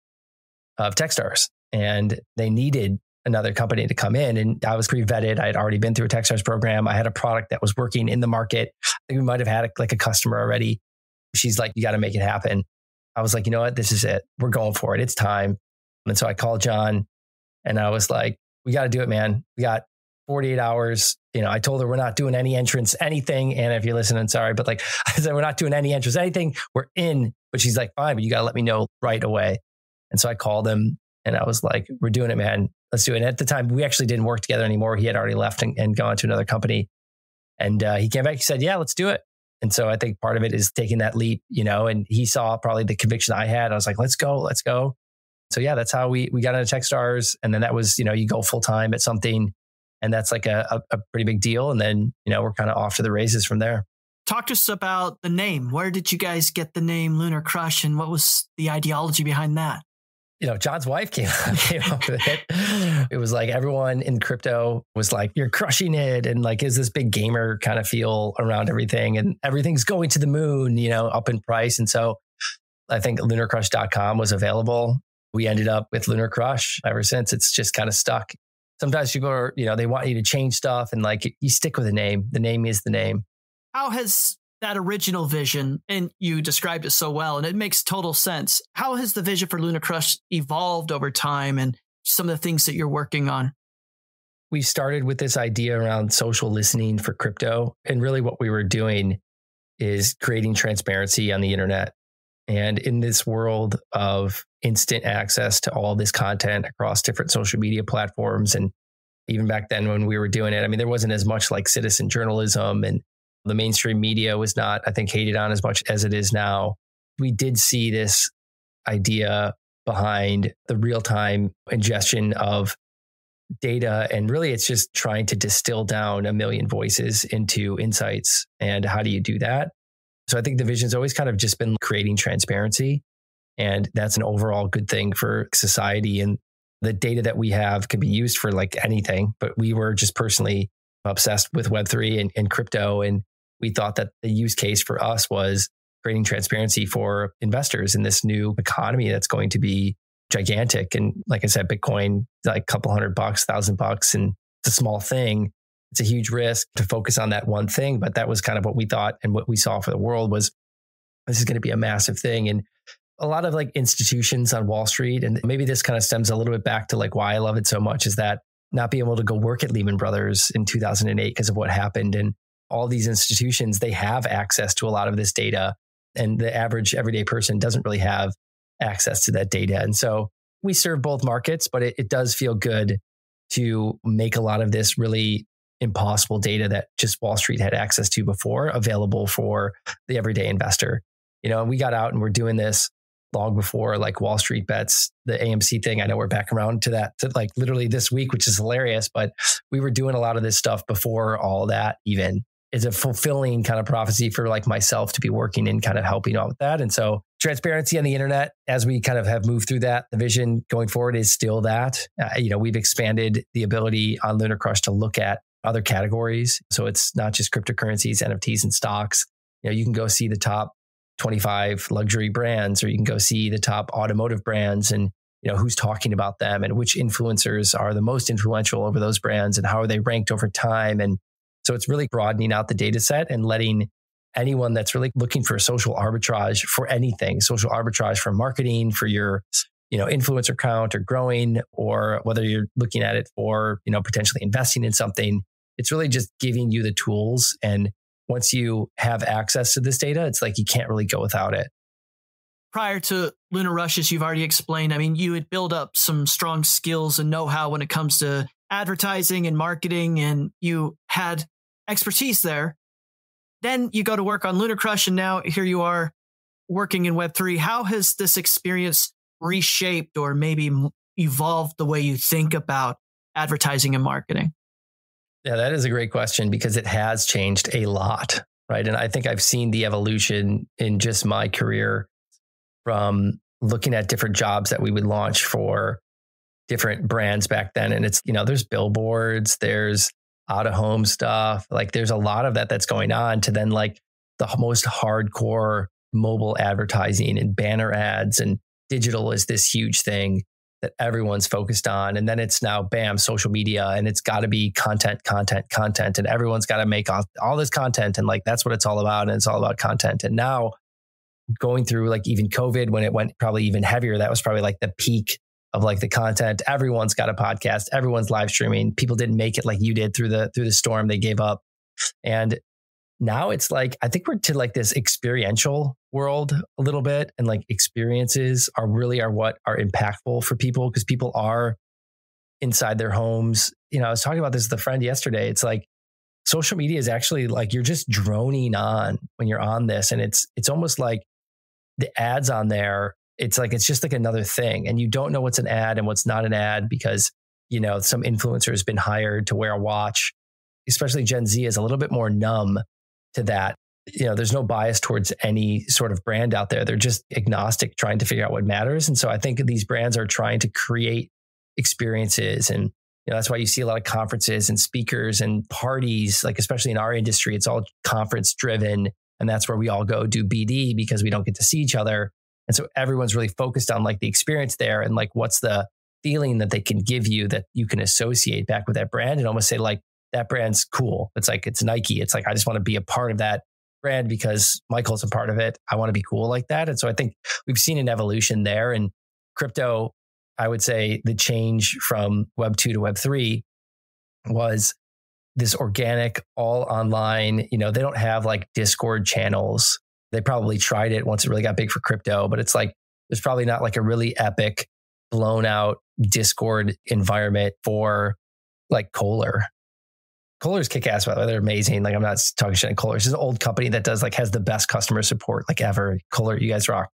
of Techstars and they needed another company to come in. And I was pre vetted. I had already been through a Techstars program. I had a product that was working in the market. I think we might have had a, like a customer already. She's like, you got to make it happen. I was like, you know what? This is it. We're going for it. It's time. And so I called John and I was like, we got to do it, man. We got 48 hours. You know, I told her we're not doing any entrance, anything. And if you're listening, sorry, but like I said, we're not doing any entrance, anything. We're in. But she's like, fine, but you got to let me know right away. And so I called him and I was like, we're doing it, man. Let's do it. And at the time, we actually didn't work together anymore. He had already left and, and gone to another company. And uh, he came back. He said, yeah, let's do it. And so I think part of it is taking that leap, you know, and he saw probably the conviction I had. I was like, let's go, let's go. So yeah, that's how we, we got into Techstars. And then that was, you know, you go full time at something and that's like a, a, pretty big deal. And then, you know, we're kind of off to the races from there. Talk to us about the name. Where did you guys get the name LunarCrush and what was the ideology behind that? You know, John's wife came, came up with it. It was like everyone in crypto was like, you're crushing it. And like, is this big gamer kind of feel around everything? And everything's going to the moon, you know, up in price. And so I think lunarcrush.com was available. We ended up with LunarCrush ever since. It's just kind of stuck sometimes people are, you know, they want you to change stuff and like you stick with the name. The name is the name. How has that original vision, and you described it so well, and it makes total sense. How has the vision for LunarCrush evolved over time and some of the things that you're working on? We started with this idea around social listening for crypto. And really, what we were doing is creating transparency on the internet. And in this world of instant access to all this content across different social media platforms and even back then when we were doing it. I mean, there wasn't as much like citizen journalism and the mainstream media was not, I think, hated on as much as it is now. We did see this idea behind the real time ingestion of data. And really, it's just trying to distill down a million voices into insights. And how do you do that? So I think the vision's always kind of just been creating transparency. And that's an overall good thing for society. And the data that we have can be used for like anything. But we were just personally obsessed with Web3 and, and crypto. And we thought that the use case for us was creating transparency for investors in this new economy that's going to be gigantic. And like I said, Bitcoin, like a couple hundred bucks, thousand bucks, and it's a small thing. It's a huge risk to focus on that one thing. But that was kind of what we thought and what we saw for the world was this is going to be a massive thing. And a lot of like institutions on Wall Street, and maybe this kind of stems a little bit back to like why I love it so much is that not being able to go work at Lehman Brothers in 2008 because of what happened. And all these institutions, they have access to a lot of this data. And the average everyday person doesn't really have access to that data. And so we serve both markets, but it, it does feel good to make a lot of this really impossible data that just Wall Street had access to before available for the everyday investor. You know, and we got out and we're doing this long before like Wall Street bets, the AMC thing. I know we're back around to that to like literally this week, which is hilarious, but we were doing a lot of this stuff before all that even is a fulfilling kind of prophecy for like myself to be working in kind of helping out with that. And so transparency on the internet, as we kind of have moved through that, the vision going forward is still that. Uh, you know, we've expanded the ability on LunarCrush to look at other categories. So it's not just cryptocurrencies, NFTs, and stocks. You know, you can go see the top 25 luxury brands, or you can go see the top automotive brands and you know who's talking about them and which influencers are the most influential over those brands and how are they ranked over time and so it's really broadening out the data set and letting anyone that's really looking for social arbitrage for anything, social arbitrage for marketing, for your you know influencer count or growing or whether you're looking at it for you know potentially investing in something it's really just giving you the tools and once you have access to this data it's like you can't really go without it prior to lunar rushes you've already explained i mean you had built up some strong skills and know-how when it comes to advertising and marketing and you had expertise there. Then you go to work on LunarCrush and now here you are working in Web3. How has this experience reshaped or maybe evolved the way you think about advertising and marketing? Yeah, that is a great question because it has changed a lot, right? And I think I've seen the evolution in just my career from looking at different jobs that we would launch for different brands back then. And it's, you know, there's billboards, there's out of home stuff. Like there's a lot of that that's going on to then like the most hardcore mobile advertising and banner ads and digital is this huge thing that everyone's focused on. And then it's now bam, social media and it's got to be content, content, content. And everyone's got to make all, all this content. And like that's what it's all about. And it's all about content. And now going through like even COVID when it went probably even heavier, that was probably like the peak of like the content. Everyone's got a podcast. Everyone's live streaming. People didn't make it like you did through the through the storm. They gave up. And now it's like I think we're to like this experiential world a little bit and like experiences are really are what are impactful for people because people are inside their homes. You know, I was talking about this with a friend yesterday. It's like social media is actually like you're just droning on when you're on this and it's it's almost like the ads on there it's like it's just like another thing and you don't know what's an ad and what's not an ad because you know some influencer has been hired to wear a watch especially gen z is a little bit more numb to that you know there's no bias towards any sort of brand out there. They're just agnostic trying to figure out what matters. And so i think these brands are trying to create experiences. And you know that's why you see a lot of conferences and speakers and parties like especially in our industry it's all conference driven. And that's where we all go do bd because we don't get to see each other. And so everyone's really focused on like the experience there and like what's the feeling that they can give you that you can associate back with that brand and almost say like that brand's cool. It's like it's Nike. It's like I just want to be a part of that brand because Michael's a part of it. I want to be cool like that. And so I think we've seen an evolution there and crypto I would say the change from web 2 to web 3 was this organic all online, you know, they don't have like Discord channels they probably tried it once it really got big for crypto, but it's like there's probably not like a really epic, blown out Discord environment for like Kohler. Kohler's kick ass, by the way. They're amazing. Like I'm not talking shit on Kohler. It's an old company that does like has the best customer support like ever. Kohler, you guys rock.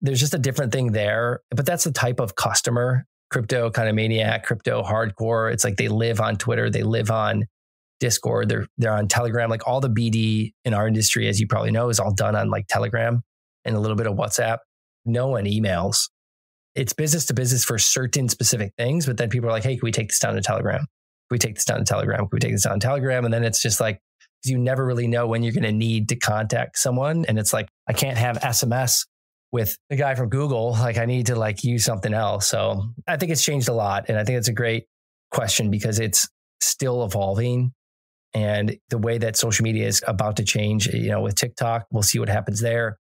There's just a different thing there, but that's the type of customer, crypto kind of maniac, crypto hardcore. It's like they live on Twitter, they live on Discord, they're they're on Telegram. Like all the BD in our industry, as you probably know, is all done on like Telegram and a little bit of WhatsApp. No one emails. It's business to business for certain specific things, but then people are like, "Hey, can we take this down to Telegram? We take this down to Telegram? Can we take this down to Telegram?" And then it's just like you never really know when you're going to need to contact someone, and it's like I can't have SMS with the guy from Google. Like I need to like use something else. So I think it's changed a lot, and I think it's a great question because it's still evolving and the way that social media is about to change, you know, with TikTok, we'll see what happens there.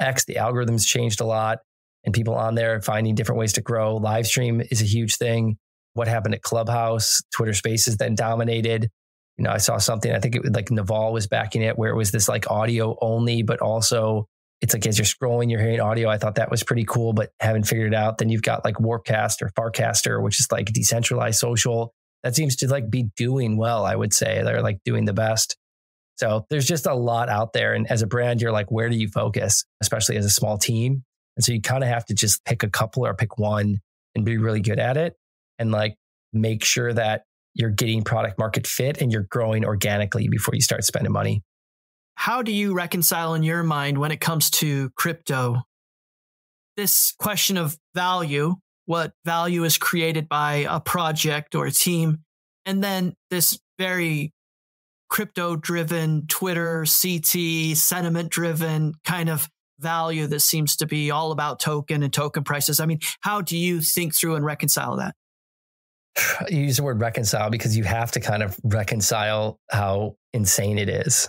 X, the algorithms changed a lot and people on there finding different ways to grow. Live stream is a huge thing. What happened at Clubhouse, Twitter Spaces then dominated. You know, I saw something, I think it was like Naval was backing it, where it was this like audio only, but also it's like as you're scrolling, you're hearing audio. I thought that was pretty cool, but haven't figured it out. Then you've got like Warpcast or Farcaster, which is like decentralized social that seems to like be doing well, I would say. They're like doing the best. So there's just a lot out there. And as a brand, you're like, where do you focus, especially as a small team? And so you kind of have to just pick a couple or pick one and be really good at it and like make sure that you're getting product market fit and you're growing organically before you start spending money. How do you reconcile in your mind when it comes to crypto this question of value what value is created by a project or a team. And then this very crypto driven, Twitter, CT, sentiment driven kind of value that seems to be all about token and token prices. I mean, how do you think through and reconcile that? You use the word reconcile because you have to kind of reconcile how insane it is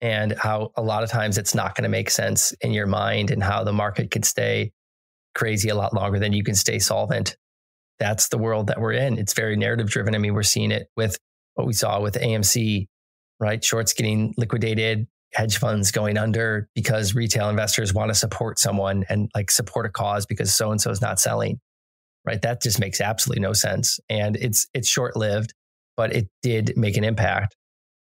and how a lot of times it's not going to make sense in your mind and how the market could stay crazy a lot longer than you can stay solvent. That's the world that we're in. It's very narrative driven. I mean, we're seeing it with what we saw with AMC, right? Shorts getting liquidated, hedge funds going under because retail investors want to support someone and like support a cause because so and so is not selling. Right? That just makes absolutely no sense. And it's it's short-lived, but it did make an impact.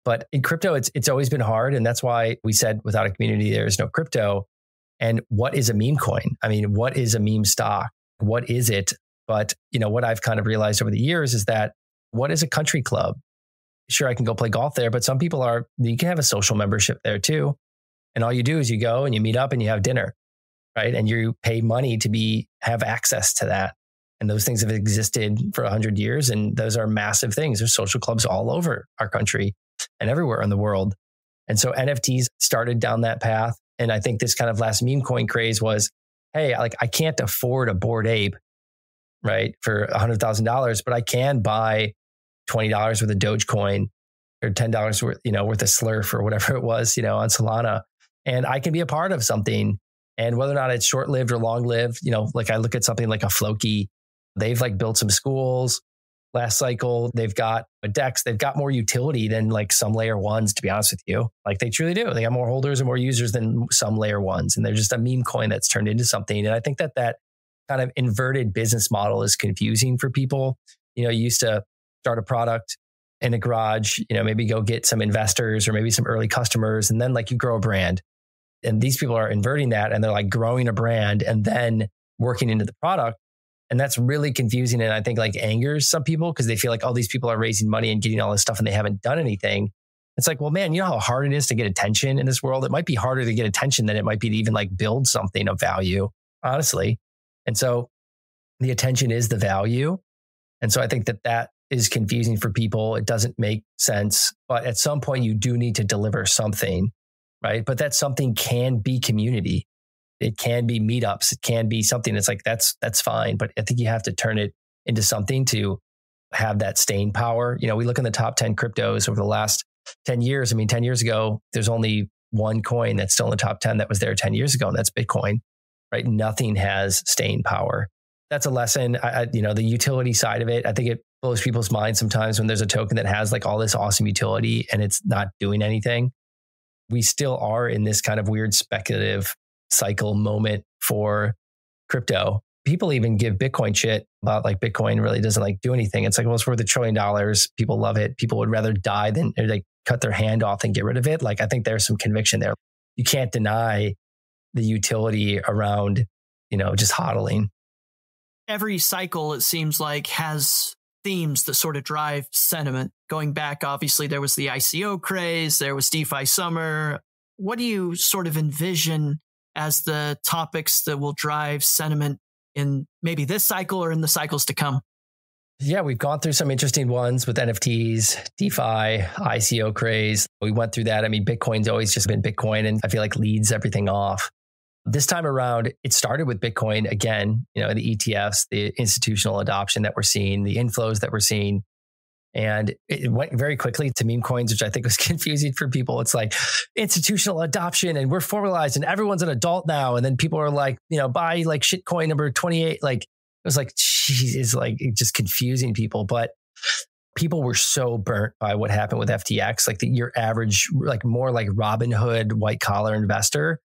But in crypto, it's it's always been hard. And that's why we said without a community, there is no crypto. And what is a meme coin? I mean, what is a meme stock? What is it? But, you know, what I've kind of realized over the years is that what is a country club? Sure, I can go play golf there, but some people are, you can have a social membership there too. And all you do is you go and you meet up and you have dinner, right? And you pay money to be, have access to that. And those things have existed for 100 years. And those are massive things. There's social clubs all over our country and everywhere in the world. And so NFTs started down that path. And I think this kind of last meme coin craze was, hey, like I can't afford a bored ape, right, for $100,000, but I can buy $20 worth of Dogecoin or $10 worth, you know, worth of Slerf or whatever it was, you know, on Solana. And I can be a part of something. And whether or not it's short lived or long lived, you know, like I look at something like a Floki, they've like built some schools, last cycle. They've got a DEX, they've got more utility than like some layer ones, to be honest with you. Like they truly do. They got more holders and more users than some layer ones. And they're just a meme coin that's turned into something. And I think that that kind of inverted business model is confusing for people. You know, you used to start a product in a garage, you know, maybe go get some investors or maybe some early customers, and then like you grow a brand. And these people are inverting that and they're like growing a brand and then working into the product. And that's really confusing. And I think like angers some people because they feel like, oh, these people are raising money and getting all this stuff and they haven't done anything. It's like, well, man, you know how hard it is to get attention in this world? It might be harder to get attention than it might be to even like build something of value, honestly. And so the attention is the value. And so I think that that is confusing for people. It doesn't make sense. But at some point, you do need to deliver something, right? But that something can be community it can be meetups. It can be something that's like, that's, that's fine. But I think you have to turn it into something to have that staying power. You know, we look in the top 10 cryptos over the last 10 years. I mean, 10 years ago, there's only one coin that's still in the top 10 that was there 10 years ago, and that's Bitcoin, right? Nothing has staying power. That's a lesson. I, I, you know, the utility side of it, I think it blows people's minds sometimes when there's a token that has like all this awesome utility and it's not doing anything. We still are in this kind of weird speculative cycle moment for crypto. people even give Bitcoin shit about like Bitcoin really doesn't like do anything. It's like, well, it's worth a trillion dollars. People love it. People would rather die than like cut their hand off and get rid of it. Like I think there's some conviction there. You can't deny the utility around, you know, just hodling. Every cycle, it seems like, has themes that sort of drive sentiment. Going back, obviously, there was the ICO craze, there was DeFi summer. What do you sort of envision as the topics that will drive sentiment in maybe this cycle or in the cycles to come? Yeah, we've gone through some interesting ones with NFTs, DeFi, ICO craze. We went through that. I mean, Bitcoin's always just been Bitcoin and I feel like leads everything off. This time around, it started with Bitcoin again, you know, the ETFs, the institutional adoption that we're seeing, the inflows that we're seeing. And it went very quickly to meme coins, which I think was confusing for people. It's like institutional adoption and we're formalized and everyone's an adult now. And then people are like, you know, buy like shitcoin number 28. Like it was like, geez, it's like just confusing people. But people were so burnt by what happened with FTX. Like the, your average, like more like Robinhood white collar investor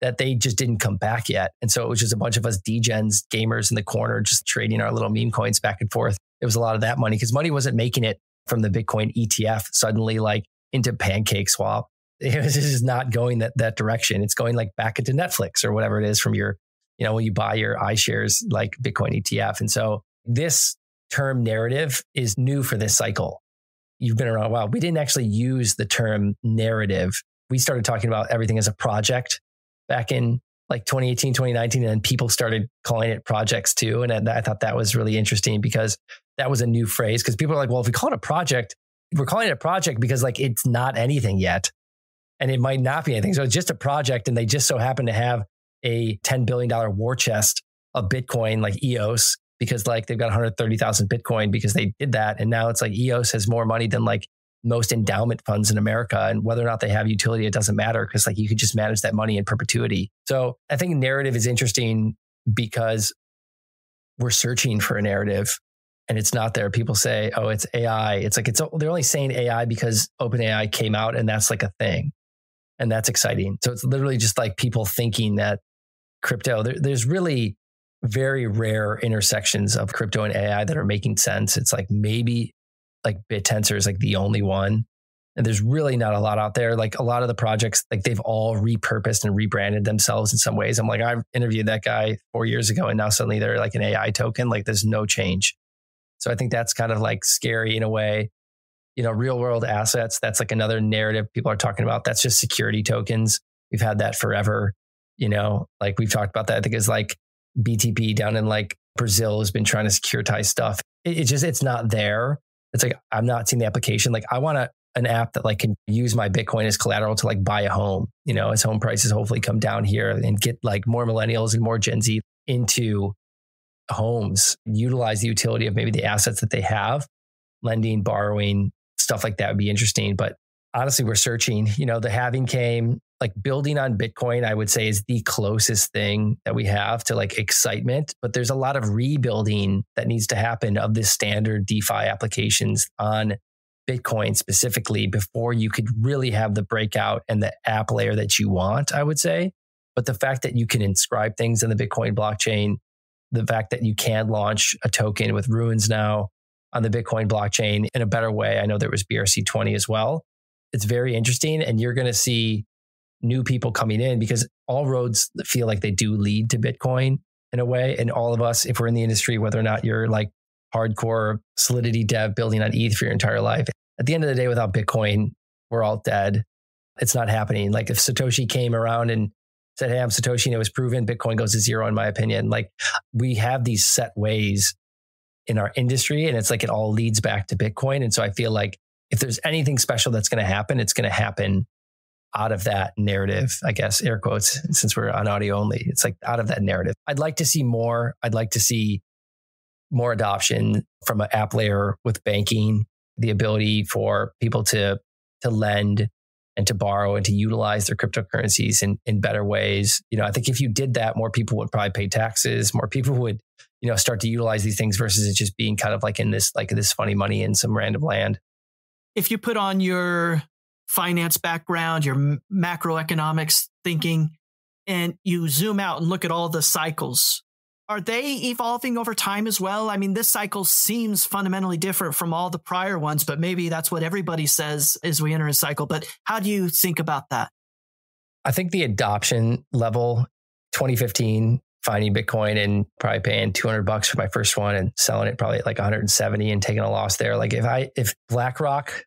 that they just didn't come back yet. And so it was just a bunch of us degens, gamers in the corner, just trading our little meme coins back and forth. It was a lot of that money because money wasn't making it from the Bitcoin ETF suddenly like into PancakeSwap. It was just not going that, that direction. It's going like back into Netflix or whatever it is from your, you know, when you buy your iShares like Bitcoin ETF. And so this term narrative is new for this cycle. You've been around a while. We didn't actually use the term narrative. We started talking about everything as a project back in like 2018, 2019, and then people started calling it projects too. And I, I thought that was really interesting because that was a new phrase. Because people are like, well, if we call it a project, we're calling it a project because like it's not anything yet. And it might not be anything. So it's just a project. And they just so happen to have a $10 billion war chest of Bitcoin, like EOS, because like they've got 130,000 Bitcoin because they did that. And now it's like EOS has more money than like most endowment funds in America. And whether or not they have utility, it doesn't matter because like you could just manage that money in perpetuity. So I think narrative is interesting because we're searching for a narrative and it's not there. People say, oh, it's AI. It's like, it's, they're only saying AI because OpenAI came out and that's like a thing. And that's exciting. So it's literally just like people thinking that crypto, there, there's really very rare intersections of crypto and AI that are making sense. It's like maybe like BitTensor is like the only one. And there's really not a lot out there. Like a lot of the projects, like they've all repurposed and rebranded themselves in some ways. I'm like, I interviewed that guy four years ago and now suddenly they're like an AI token. Like there's no change. So I think that's kind of like scary in a way. You know, real world assets, that's like another narrative people are talking about. That's just security tokens. We've had that forever. You know, like we've talked about that. I think it's like BTP down in like Brazil has been trying to securitize stuff. It, it just, it's not there. It's like, I'm not seeing the application. Like I want a, an app that like can use my Bitcoin as collateral to like buy a home, you know, as home prices hopefully come down here and get like more millennials and more Gen Z into homes, utilize the utility of maybe the assets that they have, lending, borrowing, stuff like that would be interesting. But honestly, we're searching, you know, the halving came, like building on Bitcoin, I would say is the closest thing that we have to like excitement. But there's a lot of rebuilding that needs to happen of the standard DeFi applications on Bitcoin specifically before you could really have the breakout and the app layer that you want, I would say. But the fact that you can inscribe things in the Bitcoin blockchain, the fact that you can launch a token with runes now on the Bitcoin blockchain in a better way. I know there was BRC20 as well. It's very interesting. And you're going to see new people coming in because all roads feel like they do lead to Bitcoin in a way. And all of us, if we're in the industry, whether or not you're like hardcore Solidity dev building on ETH for your entire life, at the end of the day, without Bitcoin, we're all dead. It's not happening. Like if Satoshi came around and said, Hey, I'm Satoshi and it was proven, Bitcoin goes to zero, in my opinion. Like we have these set ways in our industry and it's like it all leads back to Bitcoin. And so I feel like if there's anything special that's going to happen, it's going to happen out of that narrative, I guess, air quotes, since we're on audio only. It's like out of that narrative. I'd like to see more. I'd like to see more adoption from an app layer with banking, the ability for people to to lend and to borrow and to utilize their cryptocurrencies in, in better ways. You know, I think if you did that, more people would probably pay taxes, more people would, you know, start to utilize these things versus it just being kind of like in this, like this funny money in some random land. If you put on your finance background, your macroeconomics thinking, and you zoom out and look at all the cycles, are they evolving over time as well? I mean, this cycle seems fundamentally different from all the prior ones, but maybe that's what everybody says as we enter a cycle. But how do you think about that? I think the adoption level 2015 finding Bitcoin and probably paying 200 bucks for my first one and selling it probably at like 170 and taking a loss there. Like if I, if BlackRock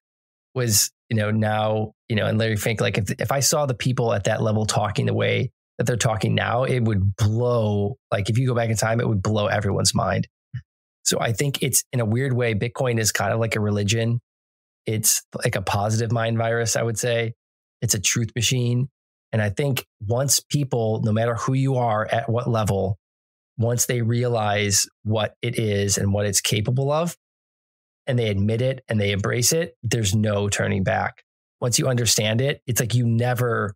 was, you know, now, you know, and Larry Fink, like if, if I saw the people at that level talking the way that they're talking now, it would blow, like if you go back in time, it would blow everyone's mind. So I think it's in a weird way, Bitcoin is kind of like a religion. It's like a positive mind virus, I would say. It's a truth machine. And I think once people, no matter who you are at what level, once they realize what it is and what it's capable of, and they admit it and they embrace it, there's no turning back. Once you understand it, it's like you never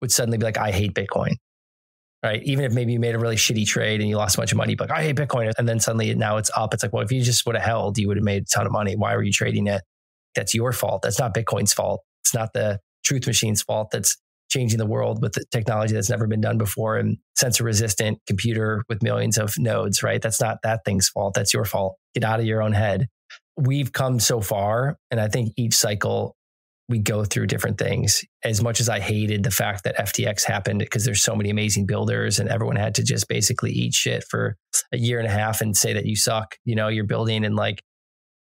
would suddenly be like, I hate Bitcoin. Right. Even if maybe you made a really shitty trade and you lost a bunch of money, but like, I hate Bitcoin. And then suddenly now it's up. It's like, well, if you just would have held, you would have made a ton of money. Why were you trading it? That's your fault. That's not Bitcoin's fault. It's not the truth machine's fault. That's changing the world with the technology that's never been done before and censor resistant computer with millions of nodes, right? That's not that thing's fault. That's your fault. Get out of your own head. We've come so far. And I think each cycle we go through different things. As much as I hated the fact that FTX happened because there's so many amazing builders and everyone had to just basically eat shit for a year and a half and say that you suck, you know, you're building. And like,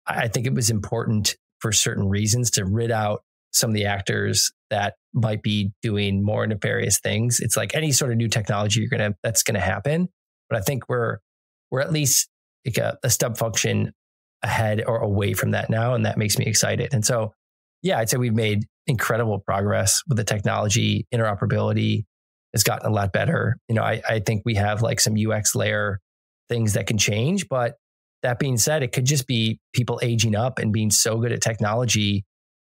I think it was important for certain reasons to rid out some of the actors that might be doing more nefarious things. It's like any sort of new technology you're gonna that's gonna happen. But I think we're we're at least like a, a step function ahead or away from that now, and that makes me excited. And so, yeah, I'd say we've made incredible progress with the technology. Interoperability has gotten a lot better. You know, I, I think we have like some UX layer things that can change, but that being said, it could just be people aging up and being so good at technology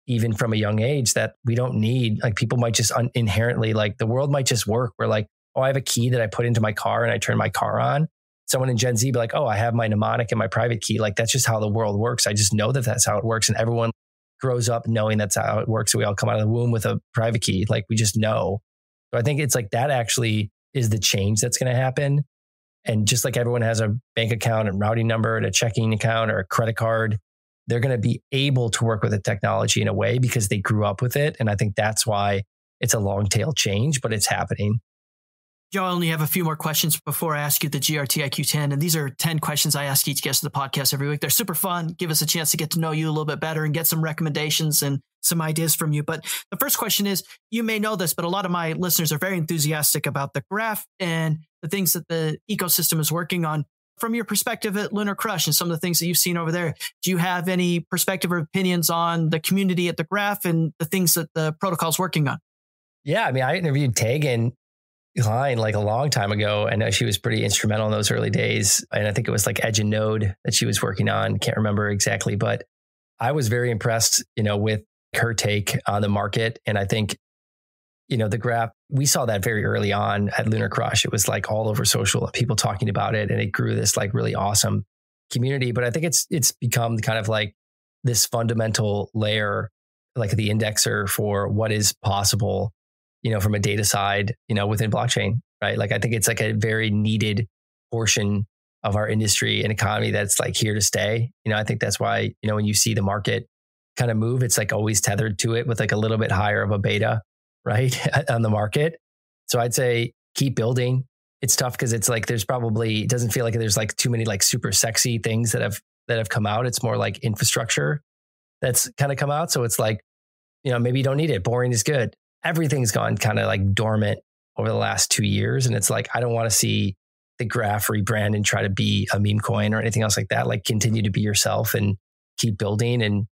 even from a young age that we don't need like people might just un- inherently like the world might just work where like oh i have a key that i put into my car and i turn my car on someone in gen z be like oh i have my mnemonic and my private key like that's just how the world works i just know that that's how it works and everyone grows up knowing that's how it works we all come out of the womb with a private key like we just know so i think it's like that actually is the change that's going to happen and just like everyone has a bank account and routing number and a checking account or a credit card they're going to be able to work with the technology in a way because they grew up with it. And I think that's why it's a long tail change, but it's happening. Joe, I only have a few more questions before I ask you the GRTiQ 10. And these are 10 questions I ask each guest of the podcast every week. They're super fun, give us a chance to get to know you a little bit better and get some recommendations and some ideas from you. But the first question is you may know this, but a lot of my listeners are very enthusiastic about the graph and the things that the ecosystem is working on from your perspective at LunarCrush and some of the things that you've seen over there, do you have any perspective or opinions on the community at the Graph and the things that the protocol is working on? Yeah, I mean, I interviewed Tegan Kline like a long time ago. I know she was pretty instrumental in those early days. And I think it was like Edge and Node that she was working on. Can't remember exactly, but I was very impressed, you know, with her take on the market. And I think you know, the graph, we saw that very early on at LunarCrush. It was like all over social, people talking about it, and it grew this like really awesome community. But I think it's it's become kind of like this fundamental layer, like the indexer for what is possible, you know, from a data side, you know, within blockchain, right? Like I think it's like a very needed portion of our industry and economy that's like here to stay. You know, I think that's why, you know, when you see the market kind of move, it's like always tethered to it with like a little bit higher of a beta right on the market. So I'd say keep building. It's tough because it's like there's probably it doesn't feel like there's like too many like super sexy things that have that have come out. It's more like infrastructure that's kind of come out. So it's like, you know, maybe you don't need it. Boring is good. Everything's gone kind of like dormant over the last two years. And it's like, I don't want to see the graph rebrand and try to be a meme coin or anything else like that. Like continue to be yourself and keep building and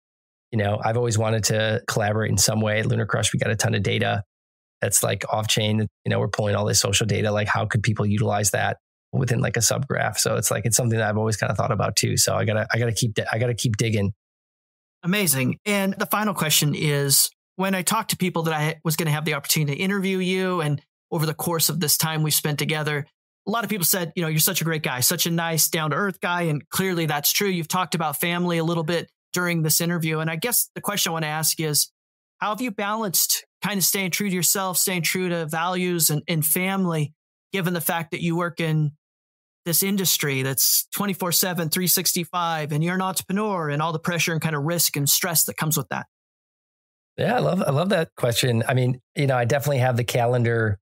you know, I've always wanted to collaborate in some way. At LunarCrush, we got a ton of data that's like off chain. You know, we're pulling all this social data. Like, how could people utilize that within like a subgraph? So it's like it's something that I've always kind of thought about too. So I gotta I gotta keep I gotta keep digging. Amazing. And the final question is: when I talked to people that I was going to have the opportunity to interview you, and over the course of this time we spent together, a lot of people said, you know, you're such a great guy, such a nice, down to earth guy. And clearly that's true. You've talked about family a little bit during this interview. And I guess the question I want to ask is how have you balanced kind of staying true to yourself, staying true to values and, and family, given the fact that you work in this industry that's 24 7, 365, and you're an entrepreneur and all the pressure and kind of risk and stress that comes with that? Yeah, I love I love that question. I mean, you know, I definitely have the calendar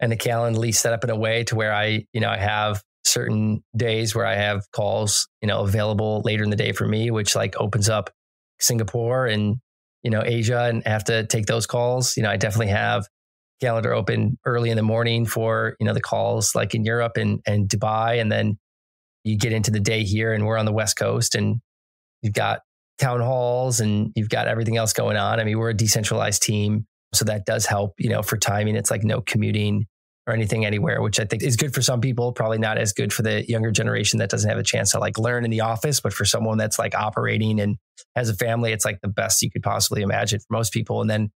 and the Calendly set up in a way to where I, you know, I have certain days where I have calls, you know, available later in the day for me, which like opens up Singapore and, you know, Asia and I have to take those calls. You know, I definitely have calendar open early in the morning for, you know, the calls like in Europe and, and Dubai. And then you get into the day here and we're on the West Coast and you've got town halls and you've got everything else going on. I mean, we're a decentralized team. So that does help, you know, for timing. It's like no commuting or anything anywhere, which I think is good for some people, probably not as good for the younger generation that doesn't have a chance to like learn in the office. But for someone that's like operating and has a family, it's like the best you could possibly imagine for most people. And then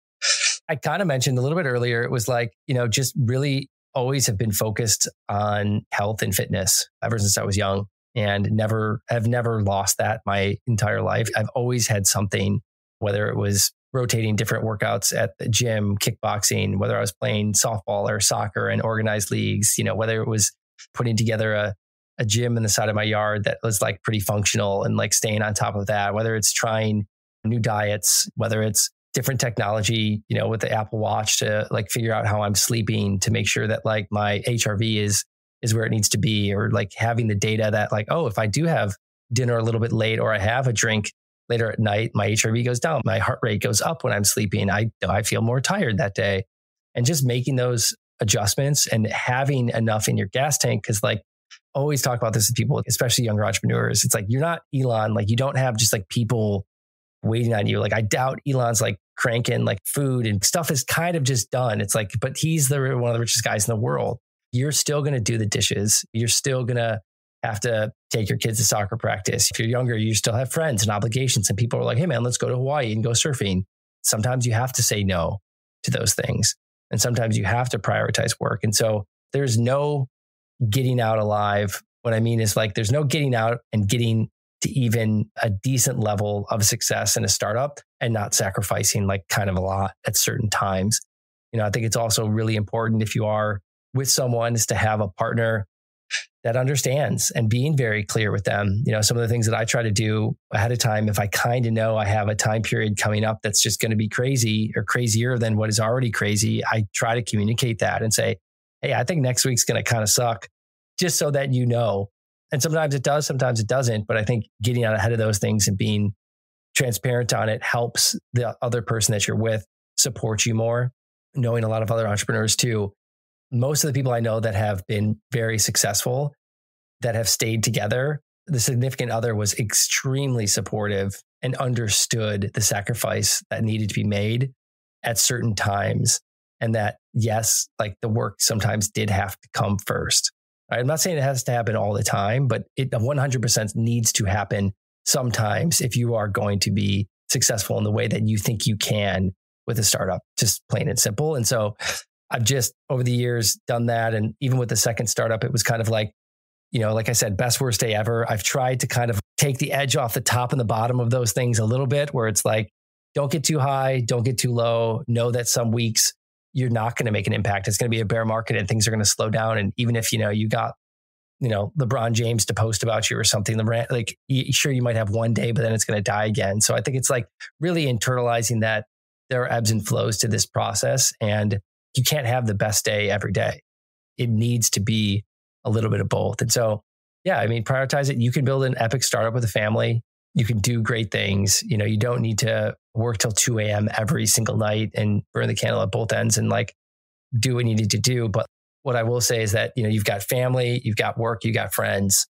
I kind of mentioned a little bit earlier, it was like, you know, just really always have been focused on health and fitness ever since I was young and never have never lost that my entire life. I've always had something, whether it was rotating different workouts at the gym, kickboxing, whether I was playing softball or soccer and organized leagues, you know, whether it was putting together a, a gym in the side of my yard that was like pretty functional and like staying on top of that, whether it's trying new diets, whether it's different technology, you know, with the Apple Watch to like figure out how I'm sleeping to make sure that like my HRV is is where it needs to be, or like having the data that like, oh, if I do have dinner a little bit late or I have a drink later at night, my HRV goes down, my heart rate goes up when I'm sleeping. I I feel more tired that day, and just making those adjustments and having enough in your gas tank because like always talk about this with people, especially younger entrepreneurs. It's like you're not Elon, like you don't have just like people waiting on you. Like I doubt Elon's like cranking like food and stuff is kind of just done. It's like, but he's the one of the richest guys in the world. You're still going to do the dishes. You're still going to have to take your kids to soccer practice. If you're younger, you still have friends and obligations. And people are like, hey, man, let's go to Hawaii and go surfing. Sometimes you have to say no to those things. And sometimes you have to prioritize work. And so there's no getting out alive. What I mean is like, there's no getting out and getting to even a decent level of success in a startup and not sacrificing like kind of a lot at certain times. You know, I think it's also really important if you are with someone is to have a partner that understands and being very clear with them. You know, some of the things that I try to do ahead of time, if I kind of know I have a time period coming up that's just going to be crazy or crazier than what is already crazy, I try to communicate that and say, Hey, I think next week's going to kind of suck just so that you know. And sometimes it does, sometimes it doesn't. But I think getting out ahead of those things and being transparent on it helps the other person that you're with support you more. Knowing a lot of other entrepreneurs too, most of the people I know that have been very successful, that have stayed together, the significant other was extremely supportive and understood the sacrifice that needed to be made at certain times. And that, yes, like the work sometimes did have to come first. I'm not saying it has to happen all the time, but it 100% needs to happen sometimes if you are going to be successful in the way that you think you can with a startup, just plain and simple. And so I've just over the years done that. And even with the second startup, it was kind of like, you know, like I said, best worst day ever. I've tried to kind of take the edge off the top and the bottom of those things a little bit, where it's like, don't get too high, don't get too low. Know that some weeks you're not going to make an impact. It's going to be a bear market and things are going to slow down. And even if, you know, you got, you know, LeBron James to post about you or something, like, sure, you might have one day, but then it's going to die again. So I think it's like really internalizing that there are ebbs and flows to this process. And you can't have the best day every day. It needs to be a little bit of both. And so, yeah, I mean, prioritize it. You can build an epic startup with a family. You can do great things. You know, you don't need to work till 2 a.m. every single night and burn the candle at both ends and like do what you need to do. But what I will say is that, you know, you've got family, you've got work, you got friends.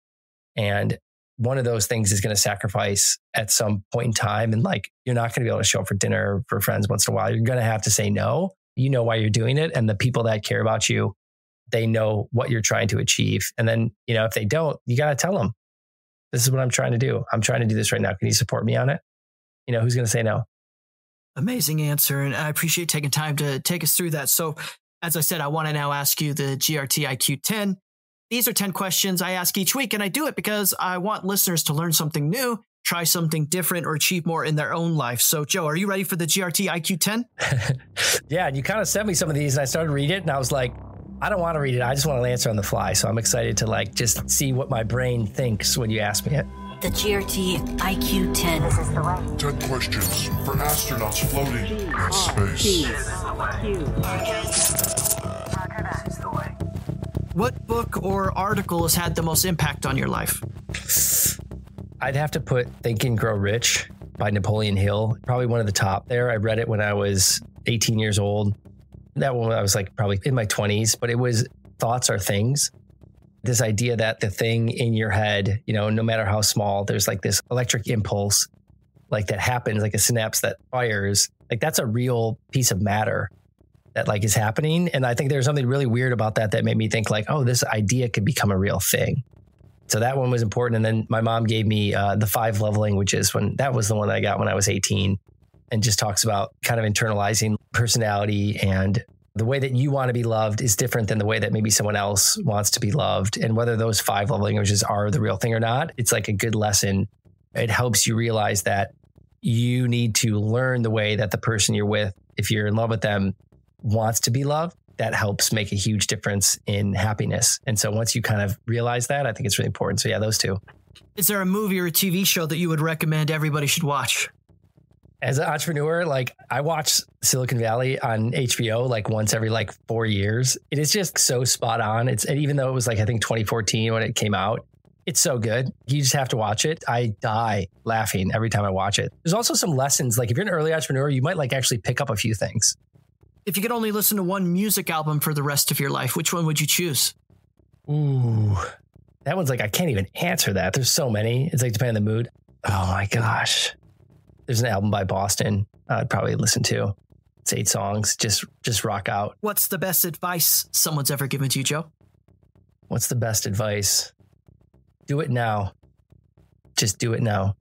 And one of those things is going to sacrifice at some point in time. And like, you're not going to be able to show up for dinner for friends once in a while. You're going to have to say no you know why you're doing it and the people that care about you they know what you're trying to achieve. And then you know if they don't you got to tell them this is what i'm trying to do. I'm trying to do this right now. Can you support me on it? You know who's going to say no? Amazing answer and i appreciate taking time to take us through that. So as i said i want to now ask you the GRTiQ 10 these are 10 questions i ask each week and i do it because i want listeners to learn something new try something different or achieve more in their own life. So, Joe, are you ready for the GRTiQ 10? yeah, and you kind of sent me some of these, and I started reading it, and I was like, I don't want to read it. I just want to answer on the fly. So I'm excited to like just see what my brain thinks when you ask me it. The GRTiQ 10. 10 questions for astronauts floating in space. What book or article has had the most impact on your life? I'd have to put Think and Grow Rich by Napoleon Hill, probably one of the top there. I read it when I was 18 years old. That one I was like probably in my 20s, but it was thoughts are things. This idea that the thing in your head, you know, no matter how small, there's like this electric impulse like that happens, like a synapse that fires. Like that's a real piece of matter that like is happening. And I think there's something really weird about that that made me think like, oh, this idea could become a real thing. So that one was important. And then my mom gave me uh, the five love languages when that was the one that I got when I was 18 and just talks about kind of internalizing personality and the way that you want to be loved is different than the way that maybe someone else wants to be loved. And whether those five love languages are the real thing or not, it's like a good lesson. It helps you realize that you need to learn the way that the person you're with, if you're in love with them, wants to be loved. That helps make a huge difference in happiness. And so once you kind of realize that, I think it's really important. So, yeah, those two. Is there a movie or a TV show that you would recommend everybody should watch? as an entrepreneur, like I watch Silicon Valley on HBO like once every like four years. It is just so spot on. It's and even though it was like I think 2014 when it came out, it's so good. You just have to watch it. I die laughing every time I watch it. There's also some lessons. Like if you're an early entrepreneur, you might like actually pick up a few things. If you could only listen to one music album for the rest of your life, which one would you choose? Ooh, that one's like I can't even answer that. There's so many. It's like depending on the mood. Oh my gosh there's an album by Boston uh, I'd probably listen to. It's eight songs. Just just rock out. What's the best advice someone's ever given to you, Joe? What's the best advice? Do it now. Just do it now.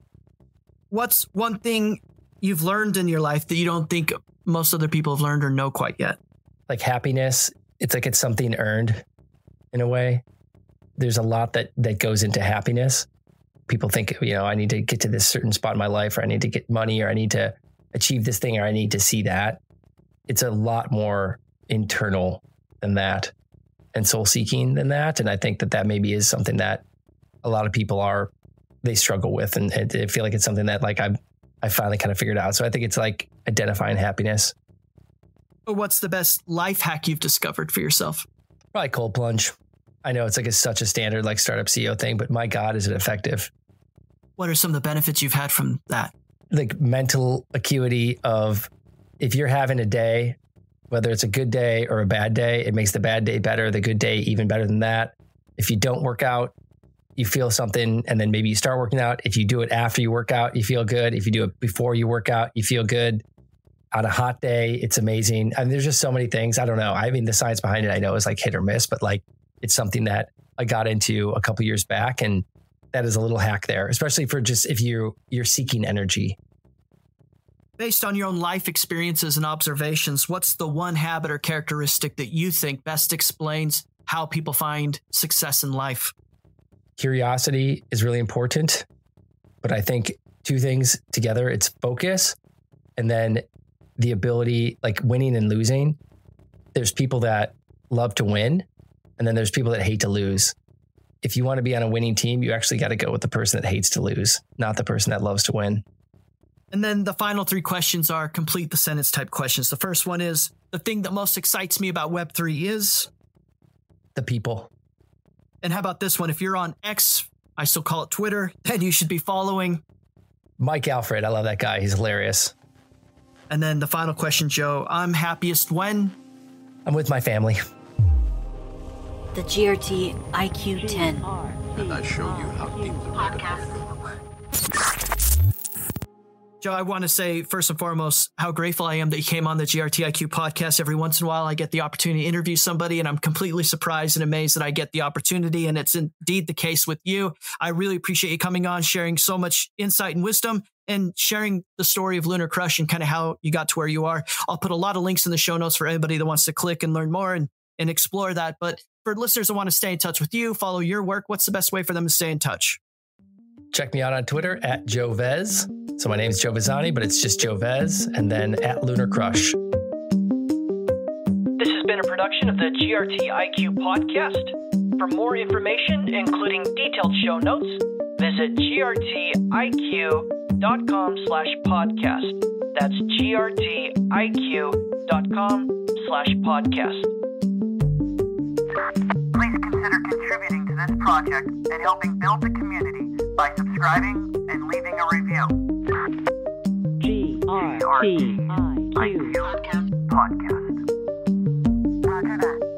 What's one thing you've learned in your life that you don't think most other people have learned or know quite yet? Like happiness, it's like it's something earned in a way. There's a lot that that goes into happiness people think, you know, I need to get to this certain spot in my life, or I need to get money, or I need to achieve this thing, or I need to see that. It's a lot more internal than that and soul seeking than that. And I think that that maybe is something that a lot of people are, they struggle with. And I feel like it's something that like I've, I finally kind of figured out. So I think it's like identifying happiness. What's the best life hack you've discovered for yourself? Probably cold plunge. I know it's like a, such a standard like startup CEO thing, but my God, is it effective? What are some of the benefits you've had from that? Like mental acuity of if you're having a day, whether it's a good day or a bad day, it makes the bad day better, the good day even better than that. If you don't work out, you feel something and then maybe you start working out. If you do it after you work out, you feel good. If you do it before you work out, you feel good. On a hot day, it's amazing. I mean, there's just so many things. I don't know. I mean, the science behind it, I know is like hit or miss, but like it's something that I got into a couple years back and that is a little hack there, especially for just if you you're seeking energy. Based on your own life experiences and observations, what's the one habit or characteristic that you think best explains how people find success in life? Curiosity is really important, but I think two things together, it's focus and then the ability like winning and losing. There's people that love to win and then there's people that hate to lose. If you want to be on a winning team, you actually got to go with the person that hates to lose, not the person that loves to win. And then the final three questions are complete the sentence type questions. The first one is the thing that most excites me about Web3 is the people. And how about this one? If you're on X, I still call it Twitter, then you should be following Mike Alfred. I love that guy. He's hilarious. And then the final question, Joe I'm happiest when? I'm with my family the GRT IQ 10. And I show you how deep the podcast. Joe, I want to say first and foremost how grateful I am that you came on the GRTiQ podcast. Every once in a while, I get the opportunity to interview somebody, and I'm completely surprised and amazed that I get the opportunity. And it's indeed the case with you. I really appreciate you coming on, sharing so much insight and wisdom, and sharing the story of LunarCrush and kind of how you got to where you are. I'll put a lot of links in the show notes for anybody that wants to click and learn more and and explore that. But for listeners that want to stay in touch with you, follow your work, what's the best way for them to stay in touch? Check me out on Twitter at Joe Vez. So my name is Joe Vezzani, but it's just Joe Vez, and then at LunarCrush. This has been a production production of the GRTiQ podcast. For more information, including detailed show notes, visit grtiq.com slash podcast. That's grtiq.com slash podcast. Please consider contributing to this project and helping build the community by subscribing and leaving a review. G R T I Q podcast. Podcast. Roger that.